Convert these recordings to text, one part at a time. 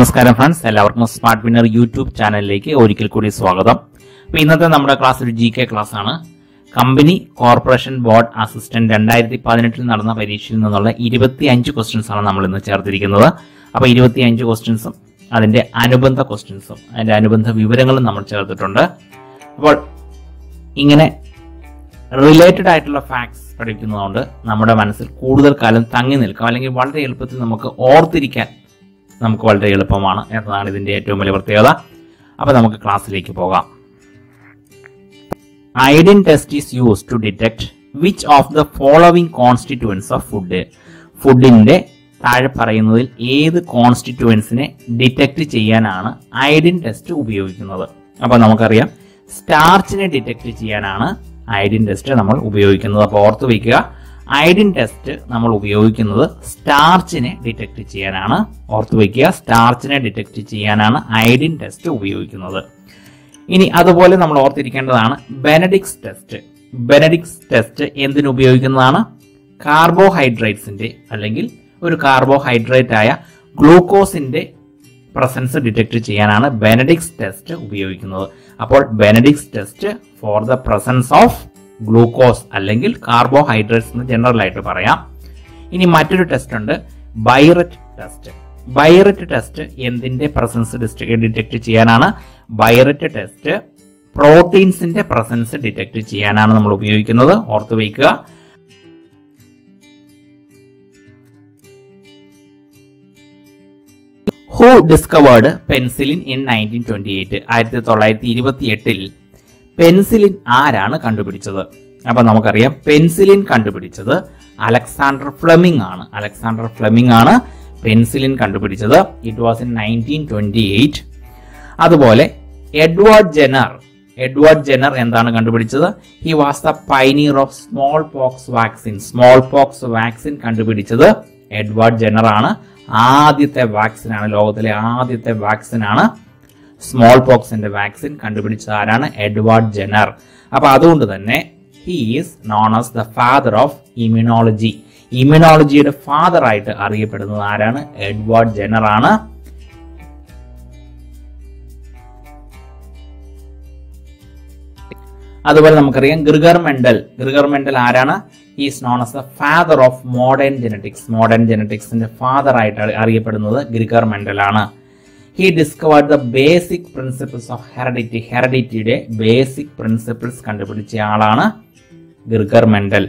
നമസ്കാരം ഫ്രണ്ട്സ്. എല്ലാവർക്കും Smart Winner YouTube ചാനലിലേക്ക് ഒരിക്കൽ കൂടി സ്വാഗതം. അപ്പോൾ ഇന്നത്തെ നമ്മുടെ ക്ലാസ് ഒരു ജി കെ ക്ലാസ് ആണ്. കമ്പനി കോർപ്പറേഷൻ ബോർഡ് അസിസ്റ്റന്റ് രണ്ടായിരത്തി പതിനെട്ടിൽ നടന്ന പരീക്ഷയിൽ നിന്നുള്ള ഇരുപത്തി അഞ്ച് ക്വസ്റ്റ്യൻസ് ആണ് നമ്മൾ ഇന്ന് ചേർത്തിരിക്കുന്നത്. അപ്പോൾ ഇരുപത്തി അഞ്ച് ക്വസ്റ്റ്യൻസും അതിന്റെ അനുബന്ധ ക്വസ്റ്റ്യൻസും അതിന്റെ അനുബന്ധ വിവരങ്ങളും നമ്മൾ ചേർത്തിട്ടുണ്ട്. അപ്പോൾ ഇങ്ങനെ റിലേറ്റഡ് ആയിട്ടുള്ള ഫാക്ട്സ് പഠിക്കുന്നതുകൊണ്ട് നമ്മുടെ മനസ്സിൽ കൂടുതൽ കാലം തങ്ങി നിൽക്കും. അല്ലെങ്കിൽ വളരെ എളുപ്പത്തിൽ നമുക്ക് ഓർത്തിരിക്കാൻ നമുക്ക് വളരെ എളുപ്പമാണ് എന്നതാണ് ഇതിന്റെ ഏറ്റവും വലിയ പ്രത്യേകത. അപ്പോൾ നമുക്ക് ക്ലാസ്സിലേക്ക് പോകാം. Iodine test is use to detect which of the following constituents of food ഫുഡിന്റെ താഴെ പറയുന്നതിൽ ഏത് കോൺസ്റ്റിറ്റ്യുവൻസിനെ ഡിറ്റക്ട് ചെയ്യാനാണ് ഐഡിൻ ടെസ്റ്റ് ഉപയോഗിക്കുന്നത്. അപ്പോൾ നമുക്കറിയാം സ്റ്റാർച്ചിനെ ഡിറ്റക്ട് ചെയ്യാനാണ് ഐഡിൻ ടെസ്റ്റ് നമ്മൾ ഉപയോഗിക്കുന്നത്. അപ്പോൾ ഓർത്ത് വയ്ക്കുക ഐഡിൻ ടെസ്റ്റ് നമ്മൾ ഉപയോഗിക്കുന്നത് സ്റ്റാർച്ചിനെ ഡിറ്റക്ട് ചെയ്യാനാണ്. ഓർത്ത് വയ്ക്കുക സ്റ്റാർച്ചിനെ ഡിറ്റക്ട് ചെയ്യാനാണ് ഐഡിൻ ടെസ്റ്റ് ഉപയോഗിക്കുന്നത്. ഇനി അതുപോലെ നമ്മൾ ഓർത്തിരിക്കേണ്ടതാണ് ബെനഡിക്സ് ടെസ്റ്റ്. ബെനഡിക്സ് ടെസ്റ്റ് എന്തിനു ഉപയോഗിക്കുന്നതാണ്? കാർബോഹൈഡ്രേറ്റ്സിന്റെ അല്ലെങ്കിൽ ഒരു കാർബോഹൈഡ്രേറ്റ് ആയ ഗ്ലൂക്കോസിന്റെ പ്രസൻസ് ഡിറ്റക്ട് ചെയ്യാനാണ് ബെനഡിക്സ് ടെസ്റ്റ് ഉപയോഗിക്കുന്നത്. അപ്പോൾ Benedict's test for the presence of glucose അല്ലെങ്കിൽ കാർബോഹൈഡ്രേറ്റ്സ് എന്ന് ജനറൽ ആയിട്ട് പറയാം. ഇനി മറ്റൊരു ടെസ്റ്റ് ഉണ്ട്. ബൈററ്റ് ടെസ്റ്റ് ബൈററ്റ് ടെസ്റ്റ് എന്തിന്റെ പ്രസൻസ് ഡിറ്റക്ട് ചെയ്യാനാണ്? ബൈററ്റ് ടെസ്റ്റ് പ്രോട്ടീൻസിന്റെ പ്രസൻസ് ഡിറ്റക്ട് ചെയ്യാനാണ് നമ്മൾ ഉപയോഗിക്കുന്നത്. ഓർത്തു വയ്ക്കുക. Who discovered penicillin in nineteen twenty eight ആയിരത്തി തൊള്ളായിരത്തി ഇരുപത്തി എട്ടിൽ പെൻസിലിൻ ആരാണ് കണ്ടുപിടിച്ചത്? അപ്പൊ നമുക്കറിയാം പെൻസിലിൻ കണ്ടുപിടിച്ചത് അലക്സാണ്ടർ ഫ്ലെമിംഗ് ആണ്. അലക്സാണ്ടർ ഫ്ലെമിംഗ് ആണ് പെൻസിലിൻ കണ്ടുപിടിച്ചത്. It was in nineteen twenty eight അതുപോലെ എഡ്വേർഡ് ജെനർ എഡ്വേർഡ് ജെനർ എന്താണ് കണ്ടുപിടിച്ചത്? He was the pioneer of smallpox vaccine smallpox vaccine കണ്ടുപിടിച്ചത് എഡ്വേർഡ് ജെനർ ആണ് ആദ്യത്തെ വാക്സിൻ ആണ് ലോകത്തിലെ ആദ്യത്തെ വാക്സിൻ ആണ്. സ്മോൾ പോക്സിന്റെ വാക്സിൻ കണ്ടുപിടിച്ച ആരാണ്? എഡ്വാർഡ് ജെനർ അപ്പൊ അതുകൊണ്ട് തന്നെ he is known as the father of immunology ഇമ്യൂണോളജിയുടെ father ആയിട്ട് അറിയപ്പെടുന്നത് ആരാണ്? എഡ്വാർഡ് ജെനർ ആണ്. അതുപോലെ നമുക്കറിയാം ഗ്രിഗർ മെൻഡൽ ഗ്രിഗർ മെൻഡൽ ആരാണ്? Is known as the father of modern genetics modern ജെനറ്റിക്സിന്റെ father ആയിട്ട് അറിയപ്പെടുന്നത് ഗ്രിഗർ മെൻഡൽ ആണ്. He discovered the basic principles of heredity ഹെറിഡിറ്റിയുടെ basic principles കണ്ടുപിടിച്ച ആളാണ് ഗിർഗർ മെൻഡൽ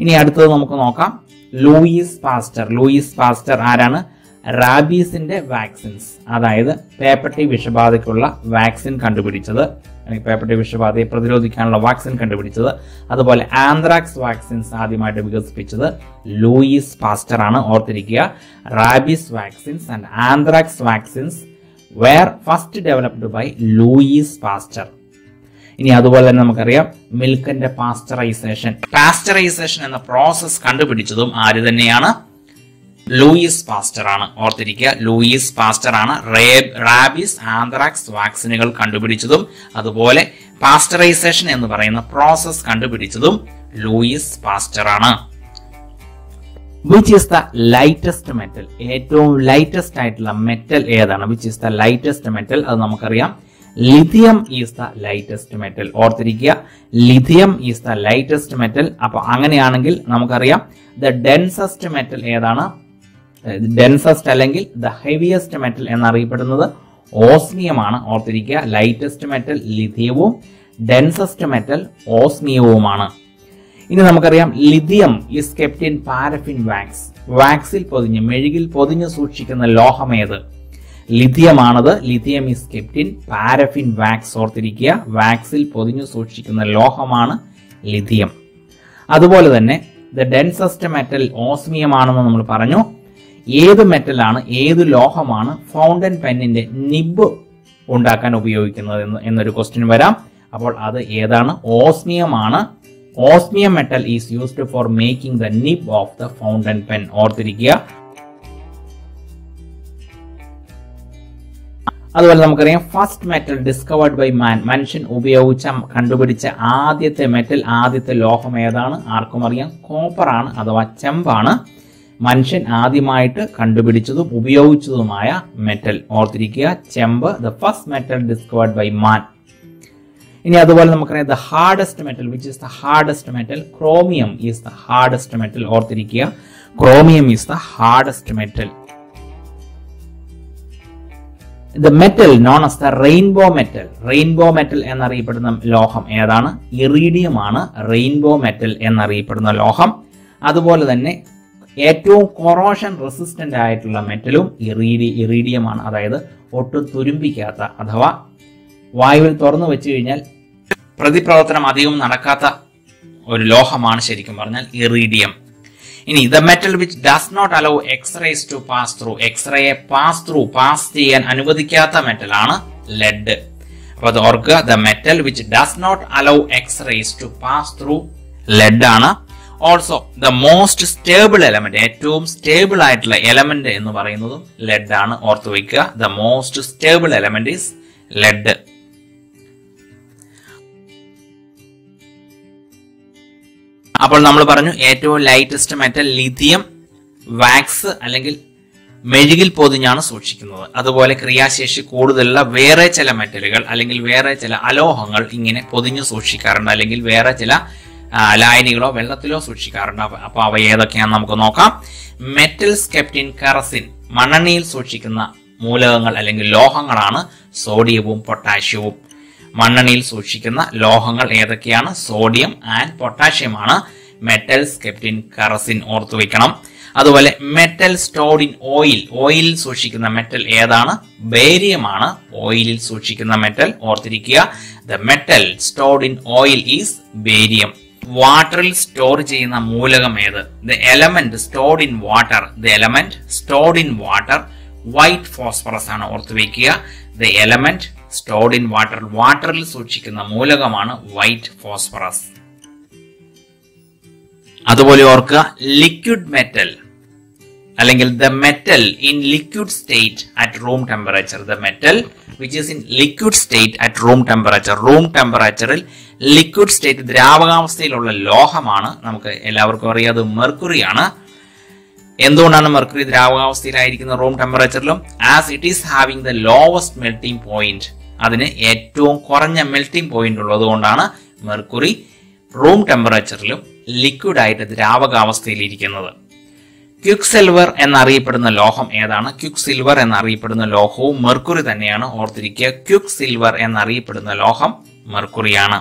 ഇനി അടുത്തത് നമുക്ക് നോക്കാം. ലൂയിസ് പാസ്റ്റർ ലൂയിസ് പാസ്റ്റർ ആരാണ്? റാബീസിന്റെ വാക്സിൻസ് അതായത് പേപ്പട്ടി വിഷബാധയ്ക്കുള്ള വാക്സിൻ കണ്ടുപിടിച്ചത് അല്ലെങ്കിൽ പേപ്പട്ടി വിഷബാധയെ പ്രതിരോധിക്കാനുള്ള വാക്സിൻ കണ്ടുപിടിച്ചത് അതുപോലെ ആന്ത്രാക്സ് വാക്സിൻസ് ആദ്യമായിട്ട് വികസിപ്പിച്ചത് ലൂയിസ് പാസ്റ്റർ ആണ്. ഓർത്തിരിക്കുക rabies vaccines and anthrax vaccines were first developed by Louis Pasteur. ഇനി അതുപോലെ തന്നെ നമുക്കറിയാം മിൽക്കിന്റെ പാസ്റ്ററൈസേഷൻ. പാസ്റ്ററൈസേഷൻ എന്ന പ്രോസസ് കണ്ടുപിടിച്ചതും ആര് തന്നെയാണ്? ലൂയിസ് പാസ്റ്റർ ആണ് ഓർത്തിരിക്കുക ലൂയിസ് പാസ്റ്റർ ആണ് റാബിസ് ആന്ത്രാക്സ് വാക്സിനുകൾ കണ്ടുപിടിച്ചതും അതുപോലെ പാസ്റ്ററൈസേഷൻ എന്ന് പറയുന്ന പ്രോസസ് കണ്ടുപിടിച്ചതും ലൂയിസ് പാസ്റ്റർ ആണ് which is the lightest metal ഏറ്റവും ലൈറ്റസ്റ്റ് ആയിട്ടുള്ള മെറ്റൽ ഏതാണ്? Which is the lightest metal അത് നമുക്കറിയാം. Lithium is the lightest metal ഓർത്തിരിക്കുക lithium is the lightest metal അപ്പൊ അങ്ങനെയാണെങ്കിൽ നമുക്കറിയാം ദ ഡെൻസസ്റ്റ് മെറ്റൽ ഏതാണ്? ഡെൻസസ്റ്റ് അല്ലെങ്കിൽ ദ ഹെവിയസ്റ്റ് മെറ്റൽ എന്നറിയപ്പെടുന്നത് ഓസ്മിയമാണ്. ഓർത്തിരിക്കുക ലൈറ്റസ്റ്റ് മെറ്റൽ ലിഥിയവും ഡെൻസസ്റ്റ് മെറ്റൽ ഓസ്മിയവുമാണ്. ഇനി നമുക്കറിയാം lithium is kept in paraffin wax വാക്സിൽ പൊതിഞ്ഞ് മെഴുകിൽ പൊതിഞ്ഞ് സൂക്ഷിക്കുന്ന ലോഹമേത് ലിഥിയമാണത് lithium is kept in paraffin wax ഓർത്തിരിക്കുക വാക്സിൽ പൊതിഞ്ഞു സൂക്ഷിക്കുന്ന ലോഹമാണ് ലിഥിയം അതുപോലെ തന്നെ ദ ഡെൻസസ്റ്റ് മെറ്റൽ ഓസ്മിയമാണെന്ന് നമ്മൾ പറഞ്ഞു. ഏത് മെറ്റലാണ് ഏത് ലോഹമാണ് ഫൗണ്ടൻ പെന്നിന്റെ നിബ് ഉണ്ടാക്കാൻ ഉപയോഗിക്കുന്നത് എന്ന് എന്നൊരു ക്വസ്റ്റ്യൻ വരാം. അപ്പോൾ അത് ഏതാണ്? ഓസ്മിയമാണ്. Osmium metal is used for making the nib of the fountain pen ഓർത്തിരിക്കുക. അതുപോലെ നമുക്കറിയാം first metal discovered by man മനുഷ്യൻ ഉപയോഗിച്ച കണ്ടുപിടിച്ച ആദ്യത്തെ മെറ്റൽ ആദ്യത്തെ ലോഹം ഏതാണ്? ആർക്കും അറിയാം. കോപ്പർ ആണ് അഥവാ ചെമ്പാണ്. മനുഷ്യൻ ആദ്യമായിട്ട് കണ്ടുപിടിച്ചതും ഉപയോഗിച്ചതുമായ മെറ്റൽ ഓർത്തിരിക്കുക ചെമ്പ് the first metal discovered by man ഇനി അതുപോലെ നമുക്കറിയാം the hardest metal which is the hardest metal chromium is the hardest metal ഓർത്തിരിക്കുക chromium is the hardest metal the metal known as the rainbow metal rainbow metal എന്നറിയപ്പെടുന്ന ലോഹം ഏതാണ്? Iridium ആണ് rainbow metal എന്നറിയപ്പെടുന്ന ലോഹം. അതുപോലെ തന്നെ ഏറ്റവും കൊറോഷൻ റെസിസ്റ്റന്റ് ആയിട്ടുള്ള മെറ്റലും ഇറീഡി ഇറീഡിയമാണ് അതായത് ഒട്ടും തുരുമ്പിക്കാത്ത അഥവാ വായുവിൽ തുറന്നു വെച്ച് കഴിഞ്ഞാൽ പ്രതിപ്രവർത്തനം അധികം നടക്കാത്ത ഒരു ലോഹമാണ് ശരിക്കും പറഞ്ഞാൽ ഇറീഡിയം ഇനി the metal which does not allow X-rays to pass through എക്സ്റേയെ pass through pass ചെയ്യാൻ അനുവദിക്കാത്ത മെറ്റലാണ് ലെഡ് അപ്പൊ അത് ഓർക്കുക the metal which does not allow X-rays to pass through lead ആണ് also the most stable element ഏറ്റവും stable ആയിട്ടുള്ള element എന്ന് പറയുന്നതും ലെഡ് ആണ്. ഓർത്തു വയ്ക്കുക the most stable element is lead അപ്പോൾ നമ്മൾ പറഞ്ഞു ഏറ്റവും ലൈറ്റസ്റ്റ് മെറ്റൽ ലിഥിയം വാക്സ് അല്ലെങ്കിൽ മെഴുകിൽ പൊതിഞ്ഞാണ് സൂക്ഷിക്കുന്നത്. അതുപോലെ ക്രിയാശേഷി കൂടുതലുള്ള വേറെ ചില മെറ്റലുകൾ അല്ലെങ്കിൽ വേറെ ചില അലോഹങ്ങൾ ഇങ്ങനെ പൊതിഞ്ഞു സൂക്ഷിക്കാറുണ്ട്. അല്ലെങ്കിൽ വേറെ ചില ലായനികളോ വെള്ളത്തിലോ സൂക്ഷിക്കാറുണ്ട്. അപ്പൊ- അപ്പൊ അവ ഏതൊക്കെയാണെന്ന് നമുക്ക് നോക്കാം. മെറ്റൽ സ്കെപ്റ്റിൻ കറസിൻ മണ്ണെണ്ണയിൽ സൂക്ഷിക്കുന്ന മൂലകങ്ങൾ അല്ലെങ്കിൽ ലോഹങ്ങളാണ് സോഡിയവും പൊട്ടാഷ്യവും. മണ്ണെണ്ണയിൽ സൂക്ഷിക്കുന്ന ലോഹങ്ങൾ ഏതൊക്കെയാണ്? സോഡിയം ആൻഡ് പൊട്ടാഷ്യമാണ്. മെറ്റൽ സ്കെപ്റ്റിൻ കറസിൻ ഓർത്തു വെക്കണം. അതുപോലെ മെറ്റൽ സ്റ്റോർഡ് ഇൻ ഓയിൽ ഓയിലിൽ സൂക്ഷിക്കുന്ന മെറ്റൽ ഏതാണ്? ബേരിയമാണ്. ഓയിലിൽ സൂക്ഷിക്കുന്ന മെറ്റൽ ഓർത്തിരിക്കുക. The metal stored in oil is barium വാട്ടറിൽ സ്റ്റോർ ചെയ്യുന്ന മൂലകം ഏത്? The element stored in water the element stored in water white phosphorus ആണ് ഓർത്തു വെക്കുക. The element stored in water വാട്ടറിൽ സൂക്ഷിക്കുന്ന മൂലകമാണ് വൈറ്റ് ഫോസ്ഫറസ് അതുപോലെ ഓർക്കുക ലിക്വിഡ് മെറ്റൽ അല്ലെങ്കിൽ the metal in liquid state at room temperature the metal which is in liquid state at room temperature room ടെമ്പറേച്ചറിൽ ലിക്വിഡ് സ്റ്റേറ്റ് ദ്രാവകാവസ്ഥയിലുള്ള ലോഹമാണ് നമുക്ക് എല്ലാവർക്കും അറിയാം. അത് മെർക്കുറി എന്തുകൊണ്ടാണ് മെർക്കുറി ദ്രാവകാവസ്ഥയിലായിരിക്കുന്ന room ടെമ്പറേച്ചറിലും as it is having the lowest melting point അതിന് ഏറ്റവും കുറഞ്ഞ മെൽറ്റിംഗ് പോയിന്റ് ഉള്ളതുകൊണ്ടാണ് മെർക്കുറി റൂം ടെമ്പറേച്ചറിലും ലിക്വിഡ് ആയിട്ട് ദ്രാവകാവസ്ഥയിൽ ഇരിക്കുന്നത് ക്യുക് സിൽവർ എന്നറിയപ്പെടുന്ന ലോഹം ഏതാണ്? ക്യുക് സിൽവർ എന്നറിയപ്പെടുന്ന ലോഹവും മെർക്കുറി തന്നെയാണ്. ഓർത്തിരിക്കുക ക്യുക് സിൽവർ എന്നറിയപ്പെടുന്ന ലോഹം മെർക്കുറിയാണ്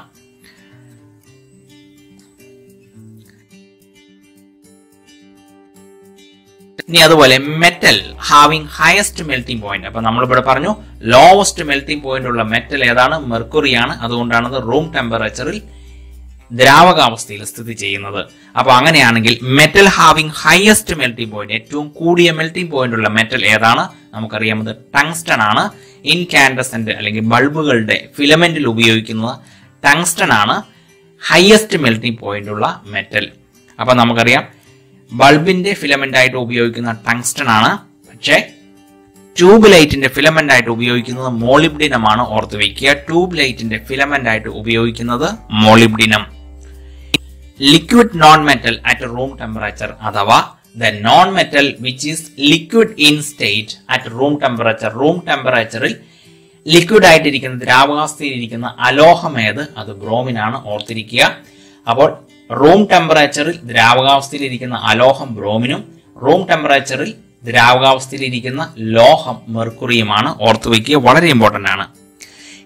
ഇനി അതുപോലെ metal having highest melting point അപ്പൊ നമ്മളിവിടെ പറഞ്ഞു ലോവസ്റ്റ് മെൽറ്റിംഗ് പോയിന്റ് ഉള്ള മെറ്റൽ ഏതാണ്? മെർക്കുറിയാണ് അതുകൊണ്ടാണ് അത് റൂം ടെമ്പറേച്ചറിൽ ദ്രാവകാവസ്ഥയിൽ സ്ഥിതി ചെയ്യുന്നത്. അപ്പൊ അങ്ങനെയാണെങ്കിൽ metal having highest melting point ഏറ്റവും കൂടിയ മെൽറ്റിംഗ് പോയിന്റ് ഉള്ള മെറ്റൽ ഏതാണ്? നമുക്കറിയാമത് ടങ്സ്റ്റൺ ആണ്. ഇൻകാൻഡസെന്റ് അല്ലെങ്കിൽ ബൾബുകളുടെ ഫിലമെന്റിൽ ഉപയോഗിക്കുന്നത് ടങ്സ്റ്റൺ ആണ്. ഹയസ്റ്റ് മെൽറ്റിംഗ് പോയിന്റ് ഉള്ള മെറ്റൽ അപ്പൊ നമുക്കറിയാം ബൾബിന്റെ ഫിലമെന്റ് ആയിട്ട് ഉപയോഗിക്കുന്ന ടങ്സ്റ്റൺ ആണ് പക്ഷേ ട്യൂബ് ലൈറ്റിന്റെ ഫിലമെന്റ് ആയിട്ട് ഉപയോഗിക്കുന്നത് മോളിബ്ഡിനമാണ് ഓർത്ത് വയ്ക്കുക ട്യൂബ് ലൈറ്റിന്റെ ഫിലമെന്റ് ആയിട്ട് ഉപയോഗിക്കുന്നത് molybdenum. Liquid non metal at room temperature അഥവാ the non metal which is liquid in state at room temperature. Room ടെമ്പറേച്ചറിൽ ലിക്വിഡ് ആയിട്ടിരിക്കുന്ന ദ്രാവകാവസ്ഥയിൽ ഇരിക്കുന്ന അലോഹം ഏത്? അത് ബ്രോമിനാണ് ഓർത്തിരിക്കുക. അപ്പോൾ റൂം ടെമ്പറേച്ചറിൽ ദ്രാവകാവസ്ഥയിലിരിക്കുന്ന അലോഹം ബ്രോമിനും റൂം ടെമ്പറേച്ചറിൽ ദ്രാവകാവസ്ഥയിലിരിക്കുന്ന ലോഹം മെർക്കുറിയുമാണ് ഓർത്തു വയ്ക്കുക. വളരെ ഇമ്പോർട്ടന്റ് ആണ്.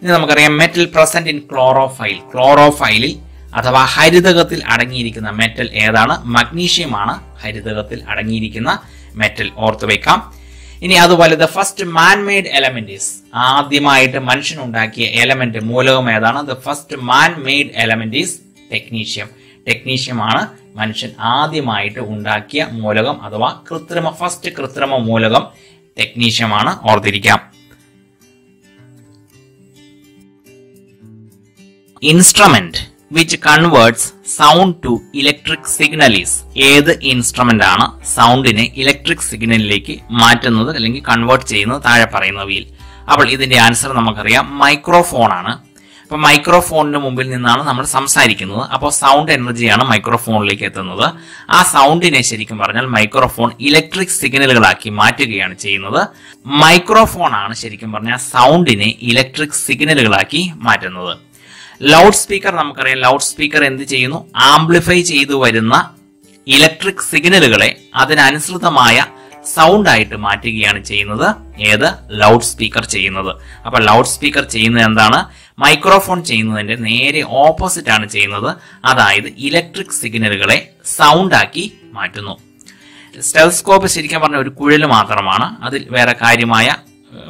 ഇനി നമുക്കറിയാം മെറ്റൽ പ്രസന്റ് ഇൻ ക്ലോറോഫൈൽ ക്ലോറോഫൈലിൽ അഥവാ ഹരിതകത്തിൽ അടങ്ങിയിരിക്കുന്ന മെറ്റൽ ഏതാണ്? മഗ്നീഷ്യമാണ് ഹരിതകത്തിൽ അടങ്ങിയിരിക്കുന്ന മെറ്റൽ ഓർത്തു വയ്ക്കാം. ഇനി അതുപോലെ the first man made element is ആദ്യമായിട്ട് മനുഷ്യൻ ഉണ്ടാക്കിയ എലമെന്റ് മൂലകം ഏതാണ്? The first man made element is technetium ടെക്നീഷ്യമാണ് മനുഷ്യൻ ആദ്യമായിട്ട് ഉണ്ടാക്കിയ മൂലകം അഥവാ കൃത്രിമ ഫസ്റ്റ് കൃത്രിമ മൂലകം ടെക്നീഷ്യമാണ് ഓർത്തിരിക്കാം. Instrument which converts sound to electric signal is ഏത് ഇൻസ്ട്രുമെന്റ് ആണ് സൗണ്ടിനെ ഇലക്ട്രിക് സിഗ്നലിലേക്ക് മാറ്റുന്നത് അല്ലെങ്കിൽ കൺവേർട്ട് ചെയ്യുന്നത് താഴെ പറയുന്നവയിൽ അപ്പോൾ ഇതിന്റെ ആൻസർ നമുക്കറിയാം. മൈക്രോഫോൺ ആണ് ഇപ്പൊ മൈക്രോഫോണിന് മുമ്പിൽ നിന്നാണ് നമ്മൾ സംസാരിക്കുന്നത്. അപ്പോൾ സൗണ്ട് എനർജിയാണ് മൈക്രോഫോണിലേക്ക് എത്തുന്നത്. ആ സൗണ്ടിനെ ശരിക്കും പറഞ്ഞാൽ മൈക്രോഫോൺ ഇലക്ട്രിക് സിഗ്നലുകളാക്കി മാറ്റുകയാണ് ചെയ്യുന്നത്. മൈക്രോഫോൺ ആണ് ശരിക്കും പറഞ്ഞാൽ സൗണ്ടിനെ ഇലക്ട്രിക് സിഗ്നലുകളാക്കി മാറ്റുന്നത്. ലൗഡ് സ്പീക്കർ നമുക്കറിയാം. ലൗഡ് സ്പീക്കർ എന്ത് ചെയ്യുന്നു? ആംപ്ലിഫൈ ചെയ്തു വരുന്ന ഇലക്ട്രിക് സിഗ്നലുകളെ അതിനനുസൃതമായ സൗണ്ട് ആയിട്ട് മാറ്റുകയാണ് ചെയ്യുന്നത്. ഏത്? ലൗഡ് സ്പീക്കർ ചെയ്യുന്നത്. അപ്പൊ ലൗഡ് സ്പീക്കർ ചെയ്യുന്നത് എന്താണ്? മൈക്രോഫോൺ ചെയ്യുന്നതിന്റെ നേരെ ഓപ്പോസിറ്റ് ആണ് ചെയ്യുന്നത്. അതായത് ഇലക്ട്രിക് സിഗ്നലുകളെ സൗണ്ട് ആക്കി മാറ്റുന്നു. സ്റ്റെൽസ്കോപ്പ് ശരിക്കും പറഞ്ഞ ഒരു കുഴൽ മാത്രമാണ്. അതിൽ വേറെ കാര്യമായ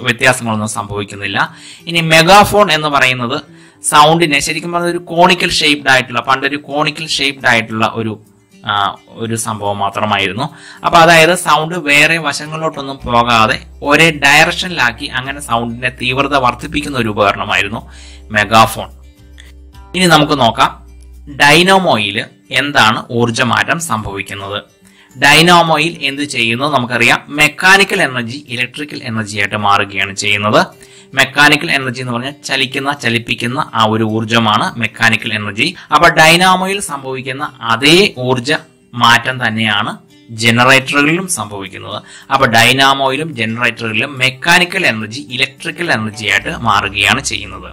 വ്യത്യാസങ്ങളൊന്നും സംഭവിക്കുന്നില്ല. ഇനി മെഗാഫോൺ എന്ന് പറയുന്നത് സൗണ്ടിനെ ശരിക്കും പറഞ്ഞ ഒരു കോണിക്കൽ ഷേപ്ഡ് ആയിട്ടുള്ള പണ്ടൊരു കോണിക്കൽ ഷേപ്ഡ് ആയിട്ടുള്ള ഒരു ഒരു സംഭവം മാത്രമായിരുന്നു. അപ്പൊ അതായത് സൗണ്ട് വേറെ വശങ്ങളിലോട്ടൊന്നും പോകാതെ ഒരേ ഡയറക്ഷനിലാക്കി അങ്ങനെ സൗണ്ടിന്റെ തീവ്രത വർദ്ധിപ്പിക്കുന്ന ഒരു ഉപകരണമായിരുന്നു മെഗാഫോൺ ഇനി നമുക്ക് നോക്കാം. ഡൈനോമോയിൽ എന്താണ് ഊർജമാറ്റം സംഭവിക്കുന്നത്? ഡൈനാമോയിൽ എന്ത് ചെയ്യുന്നു? നമുക്കറിയാം. മെക്കാനിക്കൽ എനർജി ഇലക്ട്രിക്കൽ എനർജി ആയിട്ട് മാറുകയാണ് ചെയ്യുന്നത്. മെക്കാനിക്കൽ എനർജി എന്ന് പറഞ്ഞാൽ ചലിക്കുന്ന ചലിപ്പിക്കുന്ന ആ ഒരു ഊർജമാണ് മെക്കാനിക്കൽ എനർജി അപ്പൊ ഡൈനാമോയിൽ സംഭവിക്കുന്ന അതേ ഊർജ മാറ്റം തന്നെയാണ് ജനറേറ്ററുകളിലും സംഭവിക്കുന്നത്. അപ്പൊ ഡൈനാമോയിലും ജനറേറ്ററുകളിലും മെക്കാനിക്കൽ എനർജി ഇലക്ട്രിക്കൽ എനർജി ആയിട്ട് മാറുകയാണ് ചെയ്യുന്നത്.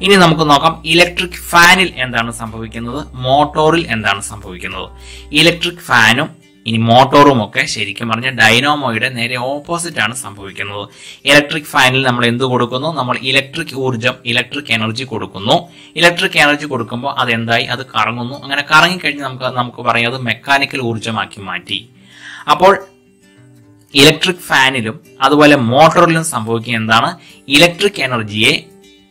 ഇനി നമുക്ക് നോക്കാം ഇലക്ട്രിക് ഫാനിൽ എന്താണ് സംഭവിക്കുന്നത്? മോട്ടോറിൽ എന്താണ് സംഭവിക്കുന്നത്? ഇലക്ട്രിക് ഫാനും ഇനി മോട്ടോറും ഒക്കെ ശരിക്കും പറഞ്ഞാൽ ഡൈനോമോയുടെ നേരെ ഓപ്പോസിറ്റ് ആണ് സംഭവിക്കുന്നത്. ഇലക്ട്രിക് ഫാനിൽ നമ്മൾ എന്ത് കൊടുക്കുന്നു? നമ്മൾ ഇലക്ട്രിക് ഊർജം ഇലക്ട്രിക് എനർജി കൊടുക്കുന്നു. ഇലക്ട്രിക് എനർജി കൊടുക്കുമ്പോൾ അത് എന്തായി അത് കറങ്ങുന്നു. അങ്ങനെ കറങ്ങിക്കഴിഞ്ഞ് നമുക്ക് നമുക്ക് പറയാം അത് മെക്കാനിക്കൽ ഊർജമാക്കി മാറ്റി. അപ്പോൾ ഇലക്ട്രിക് ഫാനിലും അതുപോലെ മോട്ടോറിലും സംഭവിക്കുക എന്താണ്? ഇലക്ട്രിക് എനർജിയെ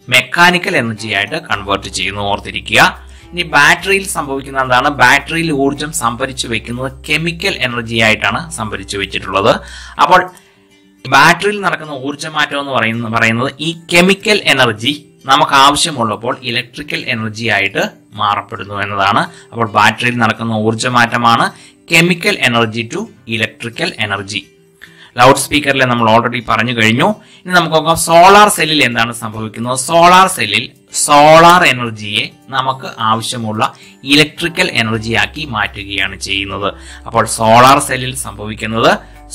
മെക്കാനിക്കൽ എനർജിയായിട്ട് കൺവേർട്ട് ചെയ്യുന്നു. ഓർത്തിരിക്കുക. ഇനി ബാറ്ററിയിൽ സംഭവിക്കുന്ന എന്താണ്? ബാറ്ററിയിൽ ഊർജം സംഭരിച്ചു വെക്കുന്നത് കെമിക്കൽ എനർജി ആയിട്ടാണ് സംഭരിച്ചു വെച്ചിട്ടുള്ളത്. അപ്പോൾ ബാറ്ററിയിൽ നടക്കുന്ന ഊർജമാറ്റം എന്ന് പറയുന്ന പറയുന്നത് ഈ കെമിക്കൽ എനർജി നമുക്ക് ആവശ്യമുള്ളപ്പോൾ ഇലക്ട്രിക്കൽ എനർജി ആയിട്ട് മാറപ്പെടുന്നു എന്നതാണ്. അപ്പോൾ ബാറ്ററിയിൽ നടക്കുന്ന ഊർജമാറ്റമാണ് chemical energy to electrical energy loudspeaker നമ്മൾ ഓൾറെഡി പറഞ്ഞു കഴിഞ്ഞു. ഇനി നമുക്ക് നോക്കാം. സോളാർ സെല്ലിൽ എന്താണ് സംഭവിക്കുന്നത്? സോളാർ സെല്ലിൽ സോളാർ എനർജിയെ നമുക്ക് ആവശ്യമുള്ള ഇലക്ട്രിക്കൽ എനർജിയാക്കി മാറ്റുകയാണ് ചെയ്യുന്നത്. അപ്പോൾ സോളാർ സെല്ലിൽ സംഭവിക്കുന്നത്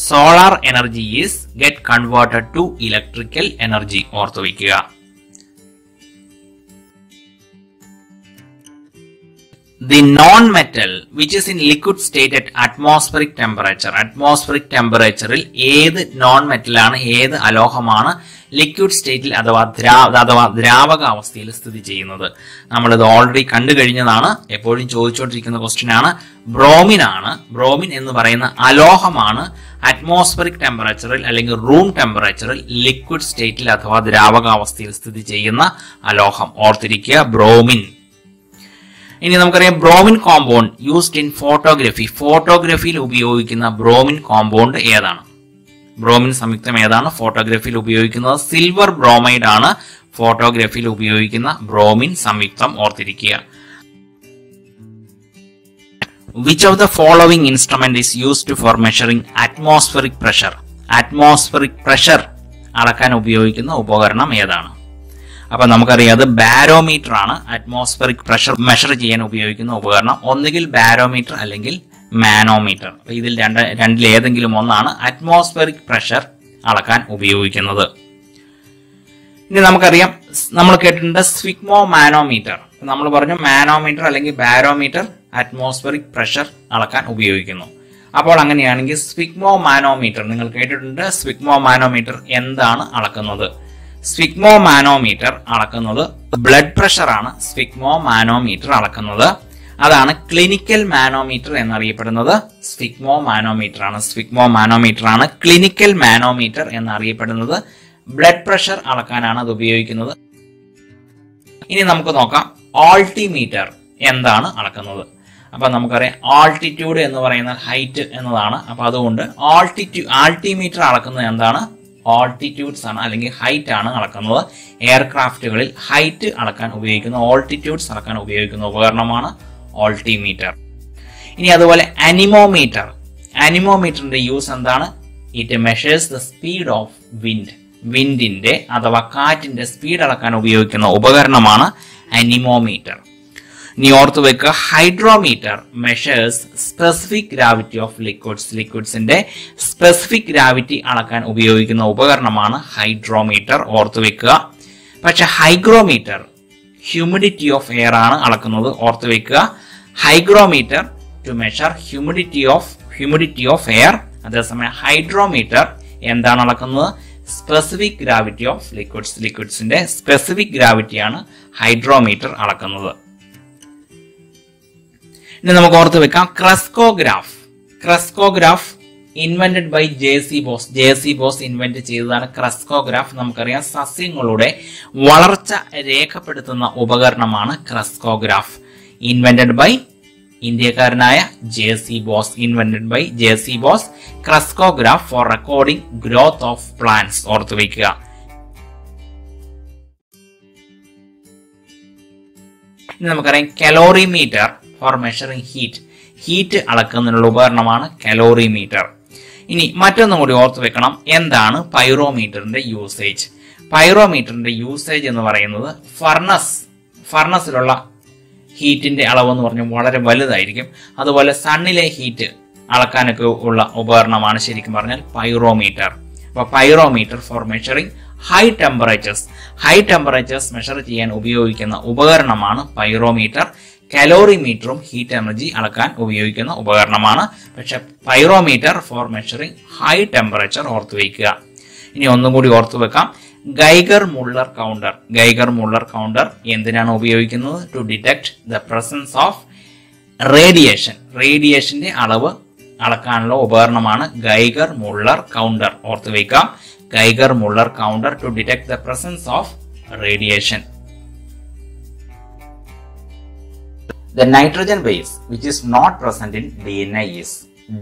solar energy is get converted to electrical energy. ഓർത്തു വയ്ക്കുക the non-metal which is in liquid state at atmospheric temperature. Atmospheric temperature-ൽ ഏത് മെറ്റലാണ് ഏത് അലോഹമാണ് ലിക്വിഡ് സ്റ്റേറ്റിൽ അഥവാ അഥവാ ദ്രാവക അവസ്ഥയിൽ സ്ഥിതി ചെയ്യുന്നത്. നമ്മളിത് ഓൾറെഡി കണ്ടു കഴിഞ്ഞതാണ്. എപ്പോഴും ചോദിച്ചുകൊണ്ടിരിക്കുന്ന ക്വസ്റ്റ്യൻ ആണ്. ബ്രോമിൻ ആണ്. ബ്രോമിൻ എന്ന് പറയുന്ന അലോഹമാണ് അറ്റ്മോസ്ഫറിക് ടെമ്പറേച്ചറിൽ അല്ലെങ്കിൽ റൂം ടെമ്പറേച്ചറിൽ ലിക്വിഡ് സ്റ്റേറ്റിൽ അഥവാ ദ്രാവകാവസ്ഥയിൽ സ്ഥിതി ചെയ്യുന്ന അലോഹം. ഓർത്തിരിക്കുക ബ്രോമിൻ ഇനി നമുക്കറിയാം bromine compound used in photography ഫോട്ടോഗ്രഫിയിൽ ഉപയോഗിക്കുന്ന ബ്രോമിൻ കോമ്പൗണ്ട് ഏതാണ്? ബ്രോമിൻ സംയുക്തം ഏതാണ്? ഫോട്ടോഗ്രഫിയിൽ ഉപയോഗിക്കുന്നത് സിൽവർ ബ്രോമൈഡ് ആണ്. ഫോട്ടോഗ്രഫിയിൽ ഉപയോഗിക്കുന്ന ബ്രോമിൻ സംയുക്തം ഓർത്തിരിക്കുക. Which of the following instrument is used for measuring atmospheric pressure atmospheric pressure അളക്കാൻ ഉപയോഗിക്കുന്ന ഉപകരണം ഏതാണ്? അപ്പൊ നമുക്കറിയാം അത് ബാരോമീറ്റർ ആണ്. അറ്റ്മോസ്ഫിയറിക് പ്രഷർ മെഷർ ചെയ്യാൻ ഉപയോഗിക്കുന്ന ഉപകരണം. ഒന്നുകിൽ ബാരോമീറ്റർ അല്ലെങ്കിൽ മാനോമീറ്റർ ഇതിൽ രണ്ട് രണ്ടിൽ ഏതെങ്കിലും ഒന്നാണ് അറ്റ്മോസ്ഫിയറിക് പ്രഷർ അളക്കാൻ ഉപയോഗിക്കുന്നത്. ഇനി നമുക്കറിയാം നമ്മൾ കേട്ടിട്ടുണ്ട് സ്വിഗ്മോ മാനോമീറ്റർ നമ്മൾ പറഞ്ഞു മാനോമീറ്റർ അല്ലെങ്കിൽ ബാരോമീറ്റർ അറ്റ്മോസ്ഫിയറിക് പ്രഷർ അളക്കാൻ ഉപയോഗിക്കുന്നു. അപ്പോൾ അങ്ങനെയാണെങ്കിൽ സ്വിഗ്മോ മാനോമീറ്റർ നിങ്ങൾ കേട്ടിട്ടുണ്ട് സ്വിഗ്മോ മാനോമീറ്റർ എന്താണ് അളക്കുന്നത്? സ്വിഗ്മോ മാനോമീറ്റർ അളക്കുന്നത്. ബ്ലഡ് പ്രഷർ ആണ് സ്വിഗ്മോ മാനോമീറ്റർ അളക്കുന്നത്. അതാണ് ക്ലിനിക്കൽ മാനോമീറ്റർ എന്നറിയപ്പെടുന്നത്. സ്വിഗ്മോ മാനോമീറ്റർ ആണ് സ്വിഗ്മോ മാനോമീറ്റർ ആണ് ക്ലിനിക്കൽ മാനോമീറ്റർ എന്നറിയപ്പെടുന്നത്. ബ്ലഡ് പ്രഷർ അളക്കാനാണ് അത് ഉപയോഗിക്കുന്നത്. ഇനി നമുക്ക് നോക്കാം ആൾട്ടിമീറ്റർ എന്താണ് അളക്കുന്നത്? അപ്പൊ നമുക്കറിയാം ആൾട്ടിറ്റ്യൂഡ് എന്ന് പറയുന്ന ഹൈറ്റ് എന്നതാണ്. അപ്പൊ അതുകൊണ്ട് ആൾട്ടിറ്റ്യൂ ആൾട്ടിമീറ്റർ അളക്കുന്നത് എന്താണ്? ഓൾട്ടിറ്റ്യൂഡ്സ് ആണ് അല്ലെങ്കിൽ ഹൈറ്റ് ആണ് അളക്കുന്നത്. എയർക്രാഫ്റ്റുകളിൽ ഹൈറ്റ് അളക്കാൻ ഉപയോഗിക്കുന്ന ഓൾട്ടിറ്റ്യൂഡ്സ് അളക്കാൻ ഉപയോഗിക്കുന്ന ഉപകരണമാണ് ഓൾട്ടിമീറ്റർ ഇനി അതുപോലെ അനിമോമീറ്റർ അനിമോമീറ്ററിന്റെ യൂസ് എന്താണ്? It measures the speed of wind വിൻഡിന്റെ അഥവാ കാറ്റിന്റെ സ്പീഡ് അളക്കാൻ ഉപയോഗിക്കുന്ന ഉപകരണമാണ് അനിമോമീറ്റർ ഇനി ഓർത്ത് വെക്കുക hydrometer measures specific gravity of liquids ലിക്വിഡ്സിന്റെ specific gravity അളക്കാൻ ഉപയോഗിക്കുന്ന ഉപകരണമാണ് ഹൈഡ്രോമീറ്റർ. ഓർത്ത് വെക്കുക. പക്ഷെ ഹൈഗ്രോമീറ്റർ ഹ്യൂമിഡിറ്റി ഓഫ് എയർ ആണ് അളക്കുന്നത്. ഓർത്ത് വെക്കുക. Hygrometer to measure humidity of humidity of air അതേസമയം ഹൈഡ്രോമീറ്റർ എന്താണ് അളക്കുന്നത്? സ്പെസിഫിക് ഗ്രാവിറ്റി ഓഫ് ലിക്വിഡ്സ് ലിക്വിഡ്സിന്റെ സ്പെസിഫിക് ഗ്രാവിറ്റിയാണ് ഹൈഡ്രോമീറ്റർ അളക്കുന്നത്. ഇനി നമുക്ക് ഓർത്ത് വെക്കാം. Crescograph. Crescograph invented by J C Bose J C Bose invent ചെയ്തതാണ് ക്രസ്കോഗ്രാഫ്. നമുക്കറിയാം സസ്യങ്ങളുടെ വളർച്ച രേഖപ്പെടുത്തുന്ന ഉപകരണമാണ് crescograph. Invented by ഇന്ത്യക്കാരനായ J C Bose invented by J C Bose crescograph for recording growth of plants ഓർത്ത് വയ്ക്കുക നമുക്കറിയാം calorimeter for measuring heat heat അളക്കുന്നതിനുള്ള ഉപകരണമാണ് കലോറിമീറ്റർ ഇനി മറ്റൊന്നും കൂടി ഓർത്ത് വെക്കണം. എന്താണ് പൈറോമീറ്ററിന്റെ യൂസേജ് പൈറോമീറ്ററിന്റെ യൂസേജ് എന്ന് പറയുന്നത് ഫർണസ് ഫർണസിലുള്ള ഹീറ്റിന്റെ അളവ് എന്ന് പറഞ്ഞാൽ വളരെ വലുതായിരിക്കും. അതുപോലെ സണ്ണിലെ ഹീറ്റ് അളക്കാനൊക്കെ ഉള്ള ഉപകരണമാണ് ശരിക്കും പറഞ്ഞാൽ പൈറോമീറ്റർ അപ്പൊ pyrometer for measuring high temperatures high temperatures measure ചെയ്യാൻ ഉപയോഗിക്കുന്ന ഉപകരണമാണ് പൈറോമീറ്റർ കലോറിമീറ്ററും ഹീറ്റ് എനർജി അളക്കാൻ ഉപയോഗിക്കുന്ന ഉപകരണമാണ്. പക്ഷെ pyrometer for measuring high temperature ഓർത്തു വയ്ക്കുക ഇനി ഒന്നും കൂടി ഓർത്തു വെക്കാം. Geiger Muller counter. Geiger Muller counter എന്തിനാണ് ഉപയോഗിക്കുന്നത്? To detect the presence of radiation റേഡിയേഷന്റെ അളവ് അളക്കാനുള്ള ഉപകരണമാണ് ഗൈഗർ മുള്ളർ കൗണ്ടർ. ഓർത്ത് വയ്ക്കാം Geiger Muller counter to detect the presence of radiation the nitrogen base which is not present in D N A is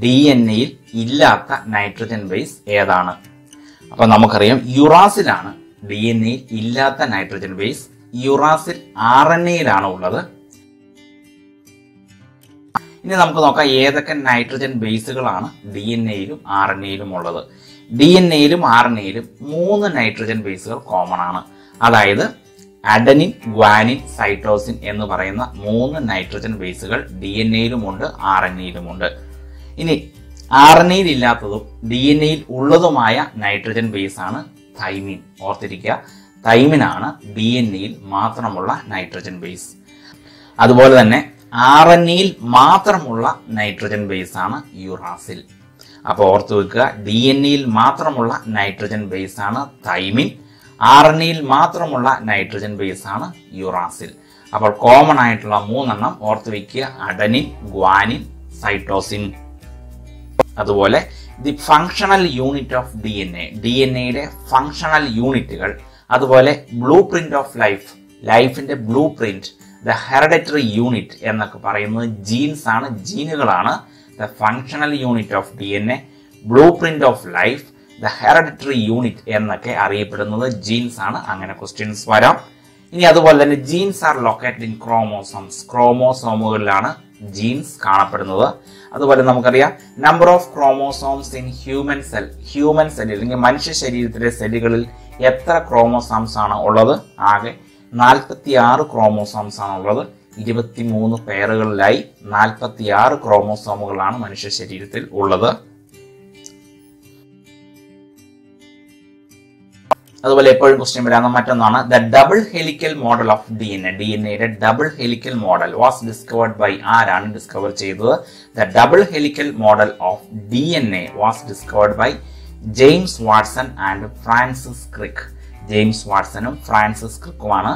D N എയിൽ ഇല്ലാത്ത nitrogen base ഏതാണ്? അപ്പൊ നമുക്കറിയാം യുറാസിലാണ് ഡി എൻ എയിൽ ഇല്ലാത്ത nitrogen base uracil R N എയിലാണ് ഉള്ളത്. ഇനി നമുക്ക് നോക്കാം ഏതൊക്കെ നൈട്രജൻ ബേസുകളാണ് ഡി എൻ എയിലും ആർ എൻ എയിലും ഉള്ളത്. ഡി എൻ എയിലും ആർ എൻ എയിലും മൂന്ന് നൈട്രജൻ ബേസുകൾ കോമൺ ആണ്. അതായത് അഡനിൻ ഗ്വാനിൻ സൈറ്റോസിൻ എന്ന് പറയുന്ന മൂന്ന് നൈട്രജൻ ബേസുകൾ ഡി എൻ എയിലുമുണ്ട് ആർ എൻ എയിലുമുണ്ട്. ഇനി ആർ എൻ എയിൽ ഇല്ലാത്തതും ഡി എൻ എയിൽ ഉള്ളതുമായ നൈട്രജൻ ബേസ് ആണ് തൈമിൻ. ഓർത്തിരിക്കുക തൈമിനാണ് ഡി എൻ എയിൽ മാത്രമുള്ള നൈട്രജൻ ബേസ്. അതുപോലെ തന്നെ ആർ എൻ എയിൽ മാത്രമുള്ള നൈട്രജൻ ബേസ് ആണ് യുറാസിൽ. അപ്പോൾ ഓർത്തു വെക്കുക ഡി എൻ എയിൽ മാത്രമുള്ള നൈട്രജൻ ബേസ് ആണ് തൈമിൻ. ആർ എൻ ഇയിൽ മാത്രമുള്ള നൈട്രജൻ ബേസ് ആണ് യുറാസിൽ. അപ്പോൾ കോമൺ ആയിട്ടുള്ള മൂന്നെണ്ണം ഓർത്ത് വെക്കുക. Adenine guanine cytosine. അതുപോലെ the functional unit of D N A D N എയുടെ ഫങ്ഷണൽ യൂണിറ്റുകൾ. അതുപോലെ ബ്ലൂ പ്രിന്റ് ഓഫ് ലൈഫ്. ലൈഫിന്റെ blueprint the hereditary unit എന്നൊക്കെ പറയുന്നത് ജീൻസ് ആണ്. ജീനുകളാണ് the functional unit of D N A blueprint of life. The hereditary unit എന്നൊക്കെ അറിയപ്പെടുന്നത് jeans ആണ്. അങ്ങനെ ക്വസ്റ്റ്യൻസ് വരാം. ഇനി അതുപോലെ തന്നെ genes are located in chromosomes ക്രോമോസോമുകളിലാണ് genes കാണപ്പെടുന്നത്. അതുപോലെ നമുക്കറിയാം number of chromosomes in human cell human സെല്ലിൽ അല്ലെങ്കിൽ മനുഷ്യ ശരീരത്തിലെ സെല്ലുകളിൽ എത്ര ക്രോമോസോംസ് ആണ് ഉള്ളത്? ആകെ നാൽപ്പത്തി ആറ് ക്രോമോസോംസ് ആണ് ഉള്ളത്. ഇരുപത്തിമൂന്ന് പേറുകളിലായി നാൽപ്പത്തി ആറ് ക്രോമോസോമുകളാണ് മനുഷ്യ ശരീരത്തിൽ ഉള്ളത്. അതുപോലെ എപ്പോഴും ക്വസ്റ്റ്യൻ വരാവുന്ന മറ്റൊന്നാണ് the double helical model of D N A D N എയുടെ double helical model was discovered by ആരാണ് ഡിസ്കവർ ചെയ്തത്? The double helical model of D N A was discovered by James Watson and Francis Crick James വാട്സണും Francis ക്രിക്കുമാണ്